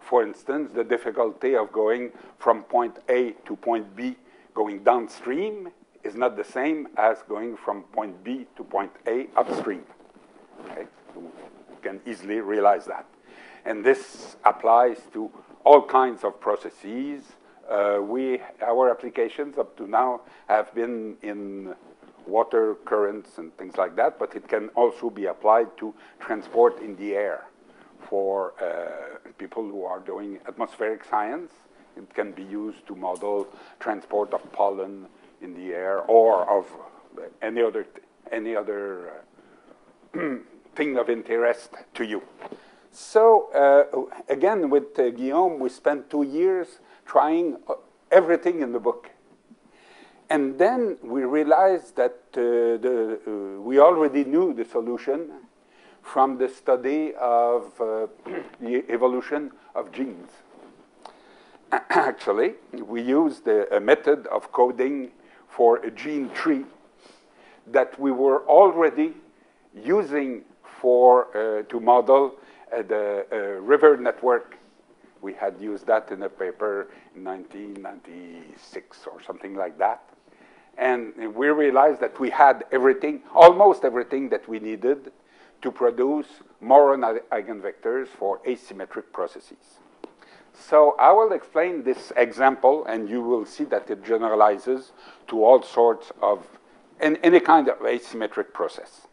For instance, the difficulty of going from point A to point B going downstream is not the same as going from point B to point A upstream. You can easily realize that. And this applies to all kinds of processes. Uh, we, our applications up to now have been in water currents and things like that, but it can also be applied to transport in the air for uh, people who are doing atmospheric science. It can be used to model transport of pollen in the air or of any other any other uh, thing of interest to you. So uh, again, with uh, Guillaume, we spent two years trying uh, everything in the book. And then we realized that uh, the, uh, we already knew the solution from the study of the evolution of genes. Actually, we used a, a, method of coding for a gene tree that we were already using for uh, to model uh, the uh, river network. We had used that in a paper in 1996 or something like that. And we realized that we had everything, almost everything that we needed to produce Moran eigenvectors for asymmetric processes. So I will explain this example, and you will see that it generalizes to all sorts of any kind of asymmetric process.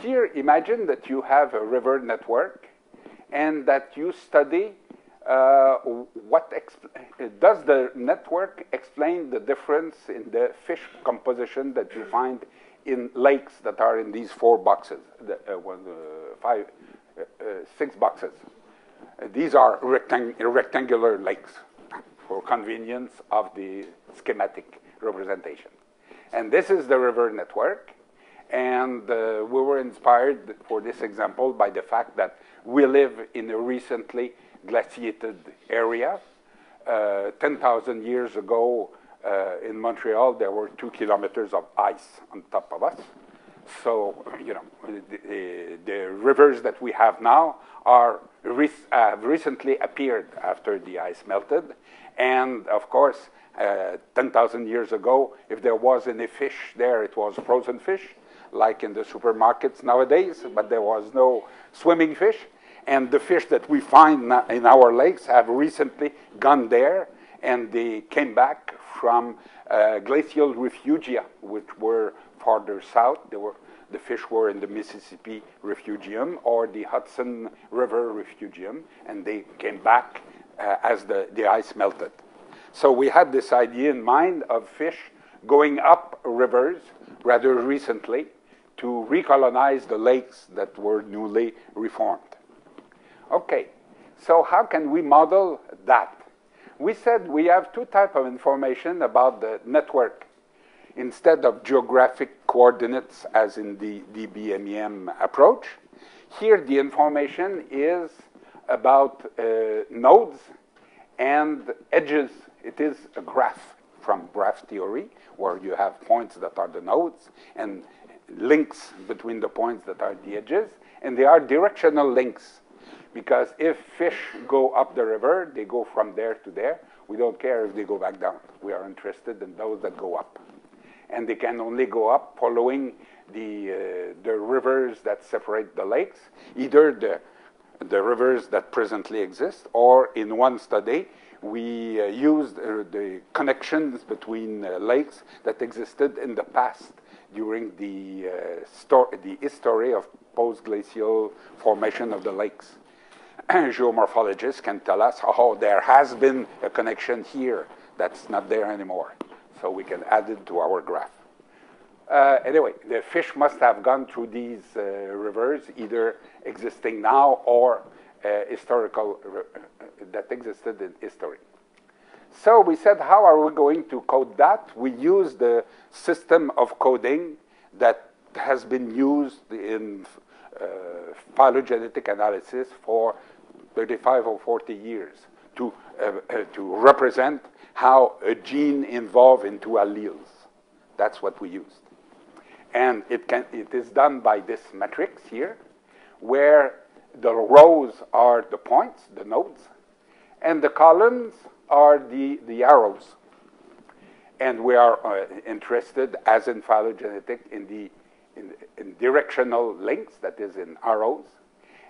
Here, imagine that you have a river network and that you study uh, what does the network explain the difference in the fish composition that you find in lakes that are in these four boxes, the, uh, one, uh, five, uh, uh six boxes. Uh, these are rectang rectangular lakes for convenience of the schematic representation. And this is the river network. And uh, we were inspired for this example by the fact that we live in a recently glaciated area. 10,000 years ago, uh, in Montreal, there were two kilometers of ice on top of us. So, you know, the, the rivers that we have now are have recently appeared after the ice melted. And of course, uh, 10,000 years ago, if there was any fish there, it was frozen fish, like in the supermarkets nowadays, but there was no swimming fish. And the fish that we find in our lakes have recently gone there, and they came back from uh, glacial refugia, which were farther south. Were, the fish were in the Mississippi refugium or the Hudson River refugium, and they came back uh, as the, the ice melted. So we had this idea in mind of fish going up rivers rather recently to recolonize the lakes that were newly reformed. Okay, so how can we model that? We said we have two types of information about the network. Instead of geographic coordinates as in the DBMEM approach, here the information is about uh, nodes and edges. It is a graph from graph theory where you have points that are the nodes and links between the points that are the edges, and they are directional links. Because if fish go up the river, they go from there to there. We don't care if they go back down. We are interested in those that go up. And they can only go up following the, uh, the rivers that separate the lakes, either the, the rivers that presently exist, or in one study, we uh, used uh, the connections between uh, lakes that existed in the past during the, uh, the history of post-glacial formation of the lakes. Geomorphologists can tell us, oh, there has been a connection here that's not there anymore. So we can add it to our graph. Uh, anyway, the fish must have gone through these uh, rivers, either existing now or uh, historical uh, that existed in history. So we said, how are we going to code that? We use the system of coding that has been used in uh, phylogenetic analysis for 35 or 40 years to, uh, to represent how a gene evolves into alleles. That's what we used. And it, can, it is done by this matrix here, where the rows are the points, the nodes, and the columns are the, the arrows. And we are uh, interested, as in phylogenetic, in the in, in, directional links, that is in arrows.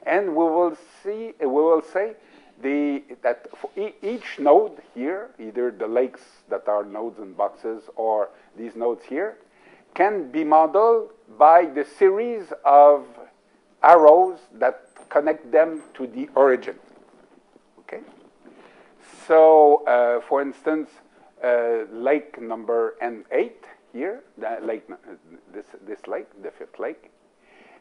And we will see, we will say the, that e each node here, either the lakes that are nodes and boxes or these nodes here, can be modeled by the series of arrows that connect them to the origin. Okay? So, uh, for instance, uh, lake number N8 here, lake, this, this lake, the fifth lake,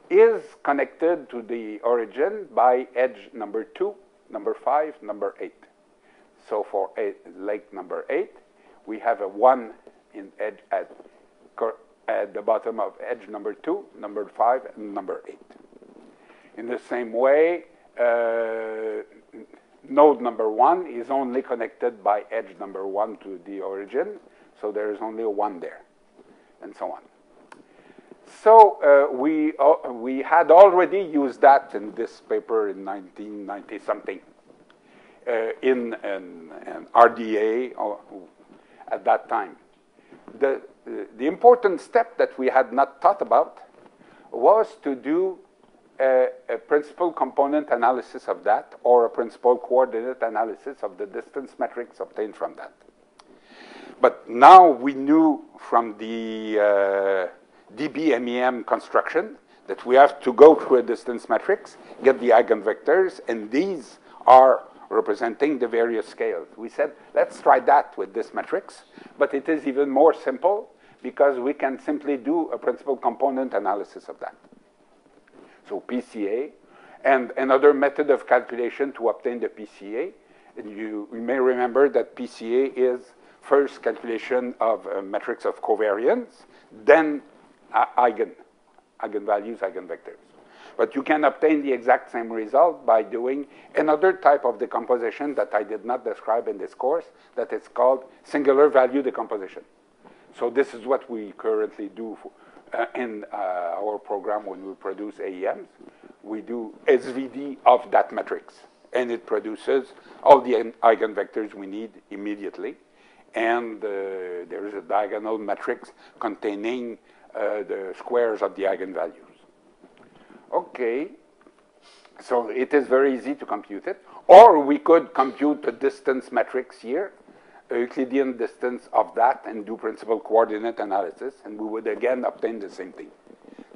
is connected to the origin by edge number 2, number 5, number 8. So for eight, lake number 8, we have a 1 in edge at, at the bottom of edge number 2, number 5, and number 8. In the same way, uh, node number one is only connected by edge number one to the origin, so there is only one there, and so on. So uh, we, uh, we had already used that in this paper in 1990 something uh, in an, an RDA uh, at that time. The, the important step that we had not thought about was to do a, a, principal component analysis of that or a principal coordinate analysis of the distance metrics obtained from that. But now we knew from the uh, DBMEM construction that we have to go through a distance matrix, get the eigenvectors, and these are representing the various scales. We said, let's try that with this matrix, but it is even more simple because we can simply do a principal component analysis of that so PCA, and another method of calculation to obtain the PCA. And you, you may remember that PCA is first calculation of a matrix of covariance, then uh, eigen, eigenvalues, eigenvectors. But you can obtain the exact same result by doing another type of decomposition that I did not describe in this course, that is called singular value decomposition. So this is what we currently do for, uh, in uh, our program when we produce AEMs, we do SVD of that matrix. And it produces all the eigenvectors we need immediately. And uh, there is a diagonal matrix containing the squares of the eigenvalues. Okay, so it is very easy to compute it. Or we could compute the distance matrix here Euclidean distance of that and do principal coordinate analysis, and we would again obtain the same thing.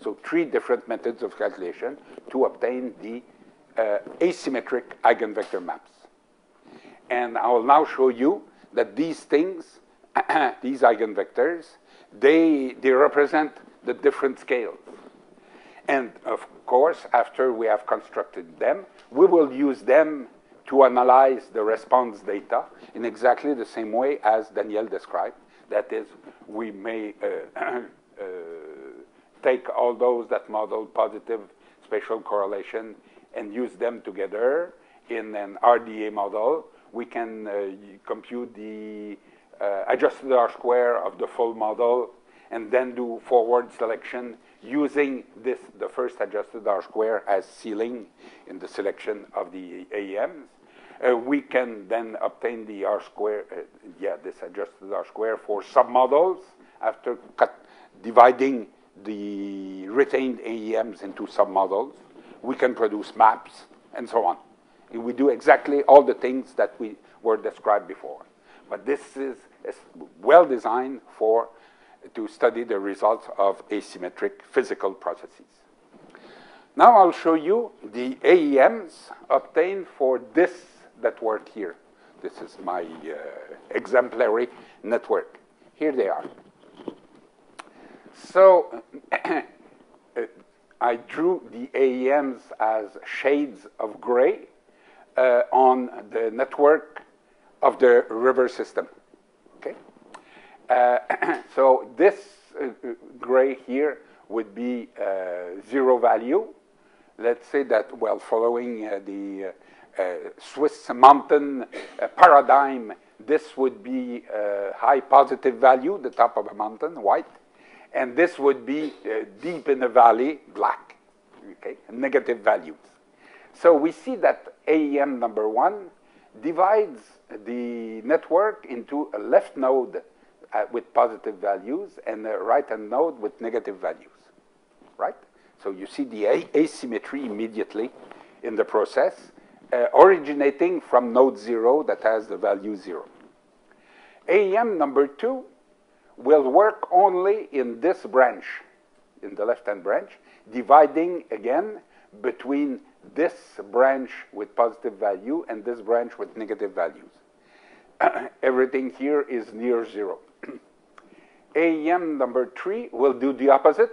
So three different methods of calculation to obtain the uh, asymmetric eigenvector maps. And I will now show you that these things, these eigenvectors, they, they represent the different scales. And of course, after we have constructed them, we will use them to analyze the response data in exactly the same way as Daniel described. That is, we may uh, uh, take all those that model positive spatial correlation and use them together in an RDA model. We can uh, compute the uh, adjusted R square of the full model and then do forward selection using this, the first adjusted R square as ceiling in the selection of the AEMs. Uh, we can then obtain the R square, uh, yeah, this adjusted R square for submodels after cut, dividing the retained AEMs into submodels. We can produce maps and so on. And we do exactly all the things that we were described before. But this is, is well designed for to study the results of asymmetric physical processes. Now I'll show you the AEMs obtained for this network here. This is my uh, exemplary network. Here they are. So I drew the AEMs as shades of gray uh, on the network of the river system. Okay? Uh, so this uh, gray here would be uh, zero value. Let's say that, well, following uh, the uh, Swiss mountain paradigm, this would be high positive value, the top of a mountain, white and this would be uh, deep in the valley, black, okay, negative values. So we see that AEM number one divides the network into a left node uh, with positive values and a right-hand node with negative values, right? So you see the asymmetry immediately in the process, uh, originating from node zero that has the value zero. AEM number two will work only in this branch, in the left-hand branch, dividing again between this branch with positive value and this branch with negative values. Everything here is near zero. AEM number three will do the opposite.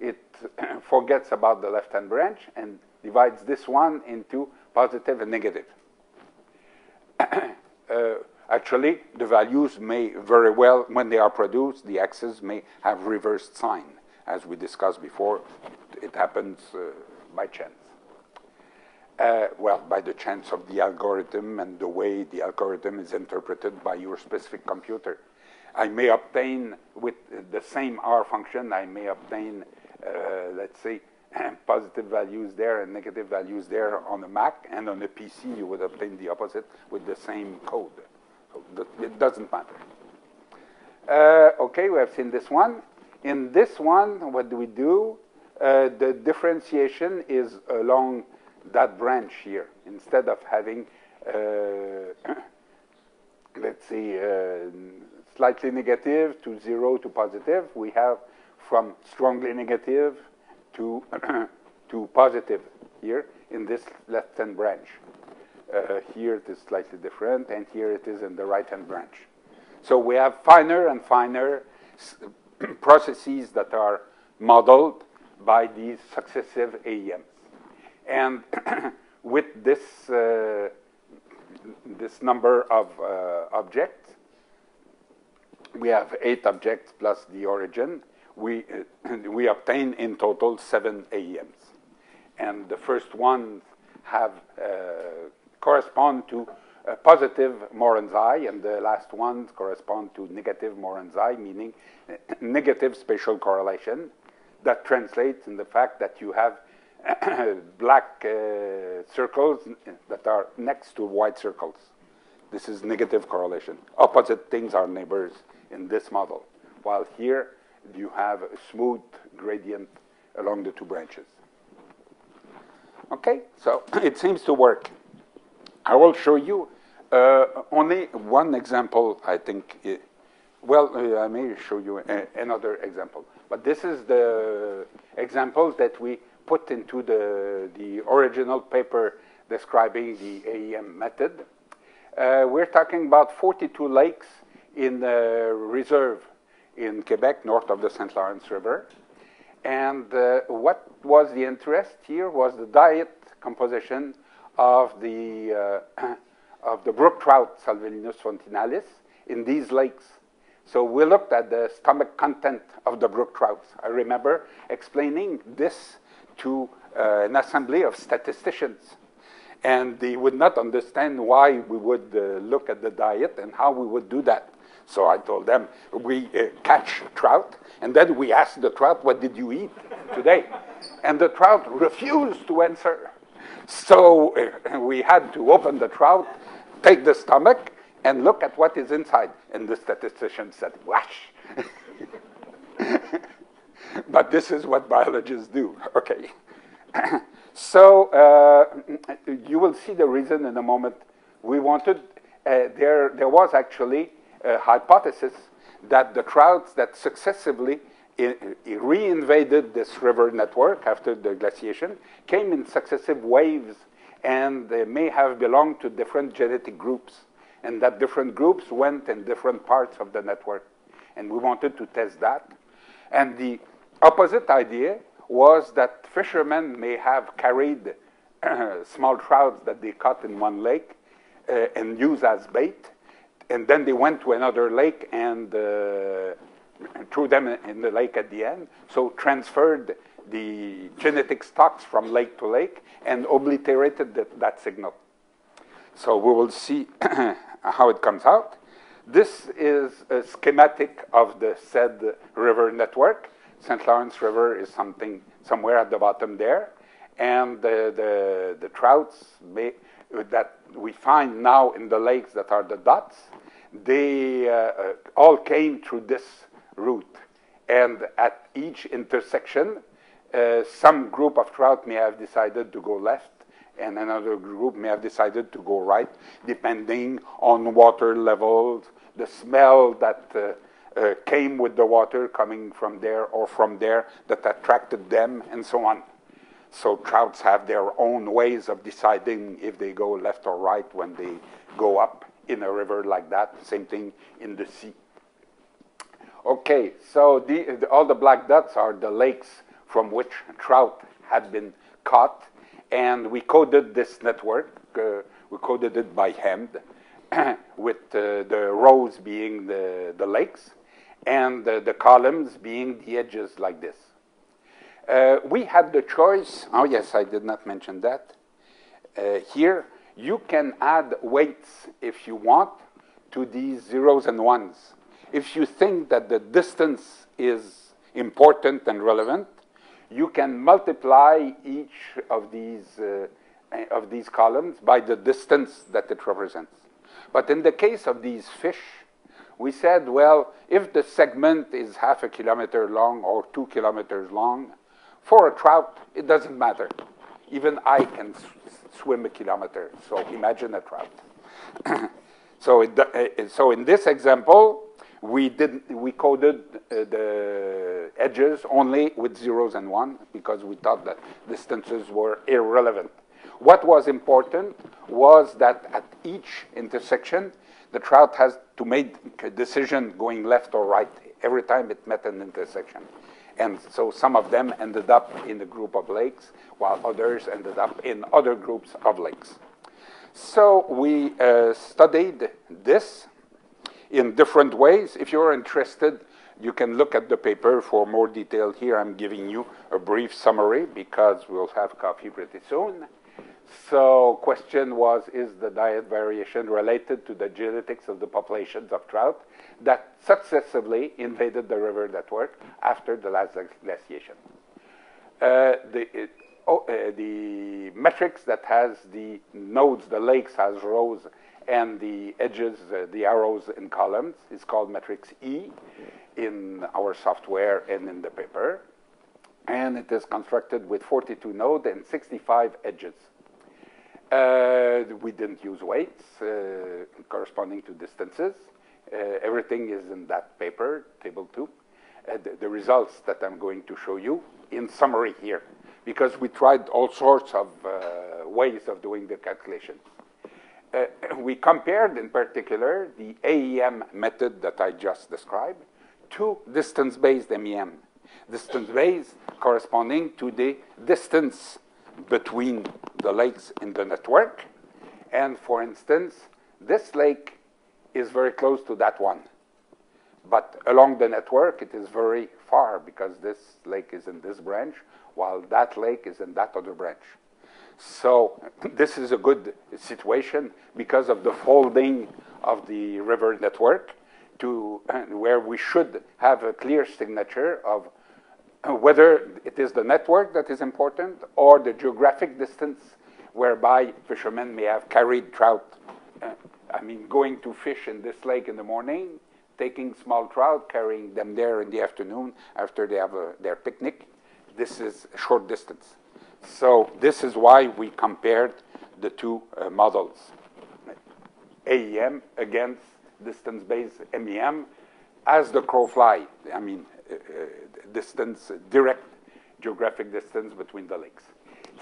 It forgets about the left-hand branch and divides this one into positive and negative. uh, Actually, the values may very well, when they are produced, the x's may have reversed sign. As we discussed before, it happens uh, by chance. Uh, well, by the chance of the algorithm and the way the algorithm is interpreted by your specific computer. I may obtain, with the same R function, I may obtain, uh, let's say, positive values there and negative values there on a Mac, and on a PC you would obtain the opposite with the same code. So it doesn't matter. Uh, okay, we have seen this one. In this one, what do we do? Uh, the differentiation is along that branch here. Instead of having, uh, let's see, uh, slightly negative to zero to positive, we have from strongly negative to, to positive here in this left-hand branch. Uh, here it is slightly different, and here it is in the right-hand branch. So we have finer and finer processes that are modeled by these successive AEMs. And with this, uh, this number of uh, objects, we have eight objects plus the origin. We, uh, we obtain in total seven AEMs. And the first ones have uh, correspond to a positive Moran's-I, and the last ones correspond to negative Moran's-I, meaning negative spatial correlation. That translates in the fact that you have black uh, circles that are next to white circles. This is negative correlation. Opposite things are neighbors in this model, while here you have a smooth gradient along the two branches. Okay, so it seems to work. I will show you uh, only one example, I think. It, well, uh, I may show you a, another example. But this is the examples that we put into the, the original paper describing the AEM method. Uh, we're talking about 42 lakes in the reserve in Quebec, north of the St. Lawrence River. And uh, what was the interest here was the diet composition of the, uh, of the brook trout, Salvelinus fontinalis, in these lakes. So we looked at the stomach content of the brook trout. I remember explaining this to uh, an assembly of statisticians. And they would not understand why we would uh, look at the diet and how we would do that. So I told them, we uh, catch trout, and then we ask the trout, what did you eat today? And the trout refused to answer. So uh, we had to open the trout, take the stomach, and look at what is inside. And the statistician said, wash. but this is what biologists do. Okay. so uh, you will see the reason in a moment. We wanted, uh, there, there was actually a hypothesis that the trouts that successively reinvaded this river network after the glaciation came in successive waves and they may have belonged to different genetic groups and that different groups went in different parts of the network. And we wanted to test that. And the opposite idea was that fishermen may have carried small trouts that they caught in one lake uh, and use as bait and then they went to another lake and uh, threw them in the lake at the end. So transferred the genetic stocks from lake to lake and obliterated the, that signal. So we will see how it comes out. This is a schematic of the said river network. St. Lawrence River is something somewhere at the bottom there. And the, the, the trouts may, that we find now in the lakes that are the dots they uh, uh, all came through this route. And at each intersection, uh, some group of trout may have decided to go left, and another group may have decided to go right, depending on water levels, the smell that uh, uh, came with the water coming from there or from there that attracted them, and so on. So trouts have their own ways of deciding if they go left or right when they go up in a river like that, same thing in the sea. Okay, so the, the, all the black dots are the lakes from which trout had been caught, and we coded this network. Uh, we coded it by hand, with uh, the rows being the, the lakes, and the, columns being the edges like this. Uh, we had the choice, oh yes, I did not mention that. Uh, here, you can add weights if you want to these zeros and ones. If you think that the distance is important and relevant, you can multiply each of these, uh, of these columns by the distance that it represents. But in the case of these fish, we said, well, if the segment is half a kilometer long or two kilometers long, for a trout, it doesn't matter. Even I can swim a kilometer. So imagine a trout. so, it, uh, so in this example, we did we coded uh, the edges only with zeros and one because we thought that distances were irrelevant. What was important was that at each intersection, the trout has to make a decision going left or right every time it met an intersection. And so some of them ended up in a group of lakes, while others ended up in other groups of lakes. So we uh, studied this in different ways. If you're interested, you can look at the paper for more detail. Here I'm giving you a brief summary because we'll have coffee pretty soon. So question was, is the diet variation related to the genetics of the populations of trout that successively invaded the river network after the last glaciation? Uh, the, it, oh, uh, the metrics that has the nodes, the lakes has rows, and the edges, uh, the arrows in columns is called matrix E in our software and in the paper. And it is constructed with 42 nodes and 65 edges. Uh, we didn't use weights uh, corresponding to distances. Uh, everything is in that paper, table two. The, the, results that I'm going to show you in summary here, because we tried all sorts of ways of doing the calculation. uh, we compared in particular the AEM method that I just described to distance-based MEM. Distance-based corresponding to the distance between the lakes in the network. And for instance, this lake is very close to that one. But along the network, it is very far because this lake is in this branch, while that lake is in that other branch. So this is a good situation because of the folding of the river network to where we should have a clear signature of whether it is the network that is important or the geographic distance whereby fishermen may have carried trout. Uh, I mean, going to fish in this lake in the morning, taking small trout, carrying them there in the afternoon after they have a, their picnic. This is a short distance. So this is why we compared the two uh, models, AEM against distance-based MEM, as the crow fly. I mean, uh, uh, distance, direct geographic distance between the lakes.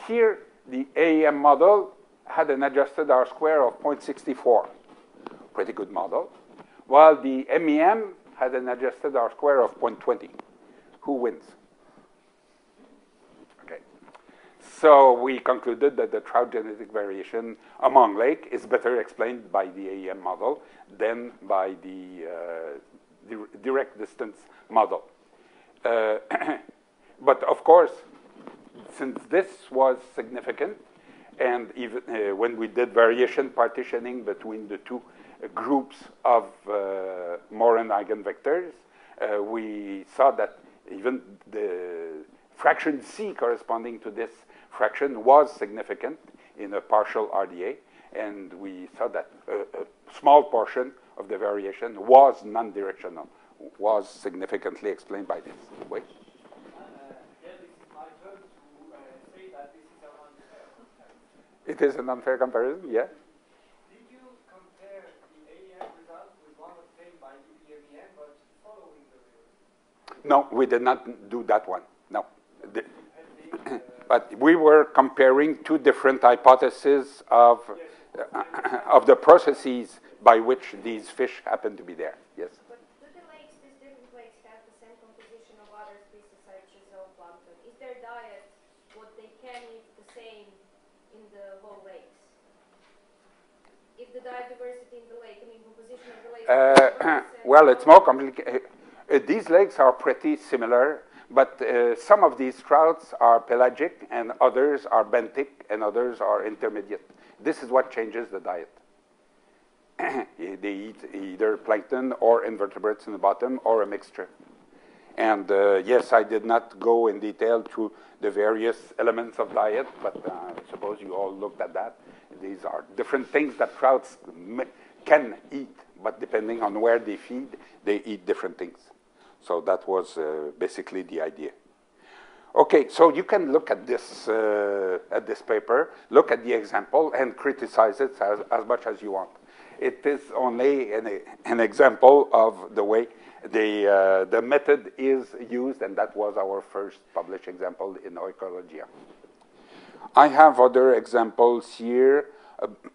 Here, the AEM model had an adjusted R square of 0.64, pretty good model, while the MEM had an adjusted R square of 0.20. Who wins? Okay. So we concluded that the trout genetic variation among lake is better explained by the AEM model than by the, uh, the direct distance model. Uh, but of course, since this was significant, and even uh, when we did variation partitioning between the two groups of uh, Moran eigenvectors, uh, we saw that even the fraction C corresponding to this fraction was significant in a partial RDA, and we saw that a, a small portion of the variation was non-directional, was significantly explained by this. Wait. Uh, uh, it is an unfair comparison, yeah. Did you compare the AEM result with one obtained by UPMEM, but following the? No, we did not do that one. No. The, uh, but we were comparing two different hypotheses of, uh, of the processes by which these fish happen to be there. Yes? But do the lakes, these different lakes, have the same composition of other species such as zooplankton? Is their diet what they can eat the same in the whole lakes? In the lake, I mean composition of the lake. Uh, well, it's more complicated. Uh, these lakes are pretty similar but uh, some of these trouts are pelagic, and others are benthic, and others are intermediate. This is what changes the diet. they eat either plankton or invertebrates in the bottom, or a mixture. And uh, yes, I did not go in detail to the various elements of diet, but uh, I suppose you all looked at that. These are different things that trouts can eat, but depending on where they feed, they eat different things. So that was uh, basically the idea. Okay, so you can look at this uh, at this paper, look at the example, and criticize it as, as much as you want. It is only an, an example of the way the uh, the method is used, and that was our first published example in Oecologia. I have other examples here.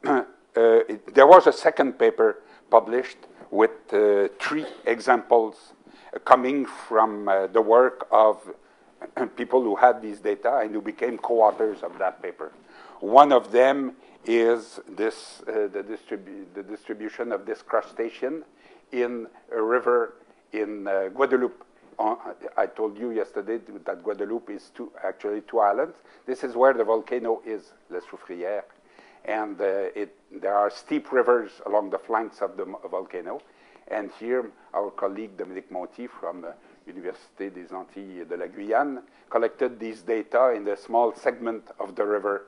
Uh, it, there was a second paper published with uh, three examples coming from uh, the work of people who had these data and who became co-authors of that paper. One of them is this, uh, the, distribu the, distribution of this crustacean in a river in uh, Guadeloupe. Uh, I told you yesterday that Guadeloupe is two, actually two islands. This is where the volcano is, La Soufrière. And uh, it, there are steep rivers along the flanks of the volcano. And here, our colleague Dominique Monti from the Université des Antilles de la Guyane collected these data in a small segment of the river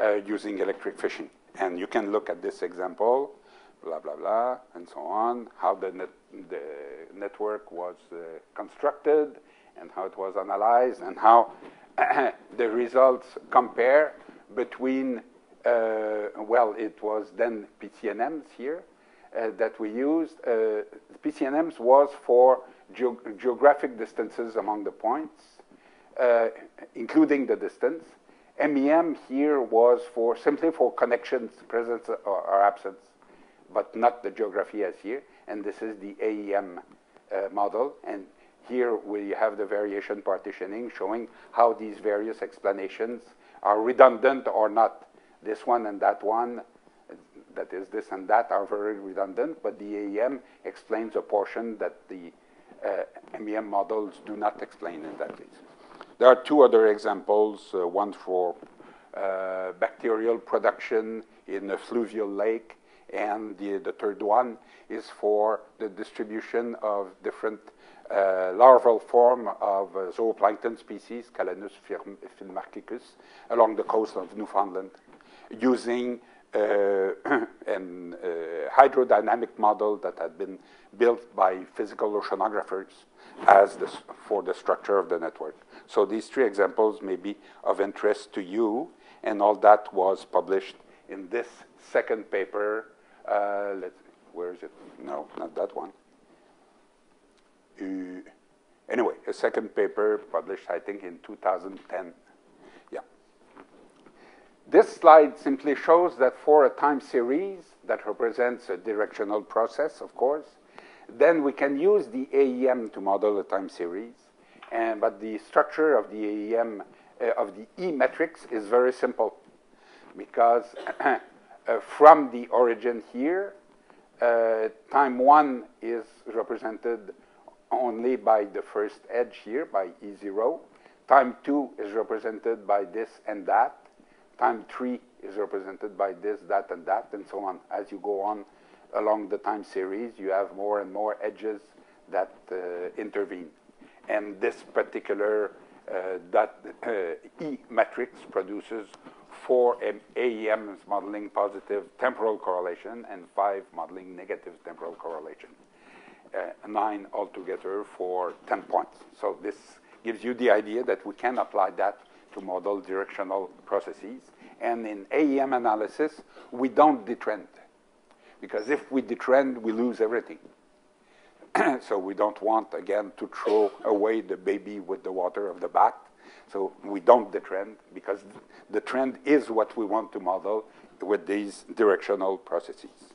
uh, using electric fishing. And you can look at this example, blah, blah, blah, and so on, how the, net, the network was uh, constructed and how it was analyzed and how the results compare between, uh, well, it was then PCNMs here, uh, that we used, PCNMs was for geographic distances among the points, including the distance, MEM here was for simply for connections, presence or, or absence, but not the geography as here. And this is the AEM uh, model. And here we have the variation partitioning showing how these various explanations are redundant or not. This one and that one, that is this and that, are very redundant, but the AEM explains a portion that the uh, MEM models do not explain in that case. There are two other examples, uh, one for uh, bacterial production in a fluvial lake, and the, the third one is for the distribution of different uh, larval form of uh, zooplankton species, Calanus finmarchicus, along the coast of Newfoundland, using uh, an uh, hydrodynamic model that had been built by physical oceanographers as the, for the structure of the network. So these three examples may be of interest to you, and all that was published in this second paper. Uh, let's, where is it? No, not that one. Uh, anyway, a second paper published, I think, in 2010. Yeah. This slide simply shows that for a time series that represents a directional process, of course, then we can use the AEM to model a time series. And, but the structure of the AEM, uh, of the E matrix is very simple because from the origin here, uh, time one is represented only by the first edge here, by E0. Time two is represented by this and that. Time three is represented by this, that, and that, and so on. As you go on along the time series, you have more and more edges that uh, intervene. And this particular uh, that uh, E matrix produces four AEMs modeling positive temporal correlation and five modeling negative temporal correlation. Uh, nine altogether for 10 points. So this gives you the idea that we can apply that to model directional processes. And in AEM analysis, we don't detrend. Because if we detrend, we lose everything. so we don't want, again, to throw away the baby with the water of the bath. So we don't the trend because the trend is what we want to model with these directional processes.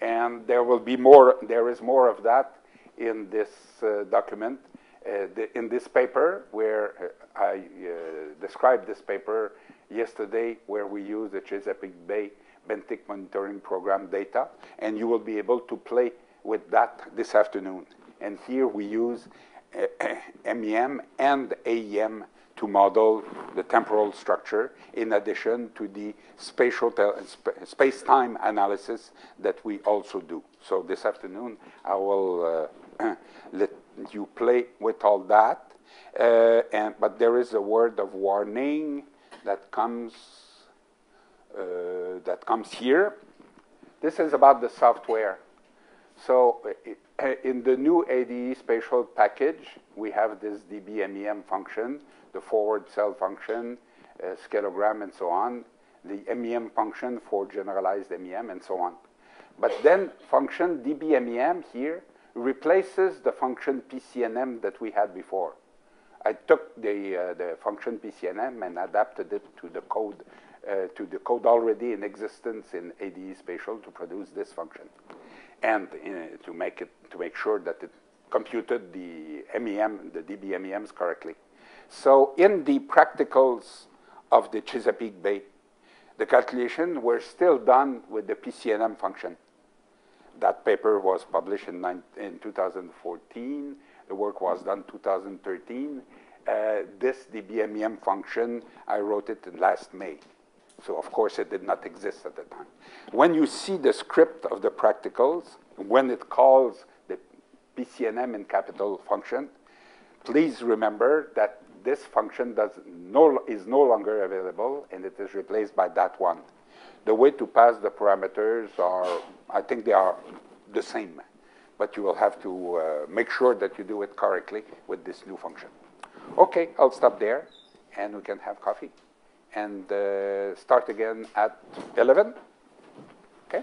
And there will be more, there is more of that in this uh, document. Uh, the, in this paper, where uh, I uh, described this paper yesterday, where we use the Chesapeake Bay benthic monitoring program data, and you will be able to play with that this afternoon. And here we use MEM uh, and AEM to model the temporal structure in addition to the spatial space-time analysis that we also do. So this afternoon, I will uh, let you play with all that. Uh, and, but there is a word of warning that comes, uh, that comes here. This is about the software. So uh, in the new adespatial package, we have this DBMEM function the forward cell function, uh, and so on, the MEM function for generalized MEM, and so on. But then function dbmem here replaces the function PCNM that we had before. I took the, uh, the function PCNM and adapted it to the code uh, to the code already in existence in adespatial to produce this function, and uh, to make it to make sure that it computed the MEM, the DBMEMs correctly. So in the practicals of the Chesapeake Bay, the calculations were still done with the PCNM function. That paper was published in, in 2014. The work was done 2013. Uh, this DBMEM function, I wrote it in last May. So of course it did not exist at the time. When you see the script of the practicals, when it calls the PCNM in capital function, please remember that this function does no, is no longer available and it is replaced by that one. The way to pass the parameters are, I think they are the same, but you will have to uh, make sure that you do it correctly with this new function. Okay, I'll stop there and we can have coffee and uh, start again at 11. Okay?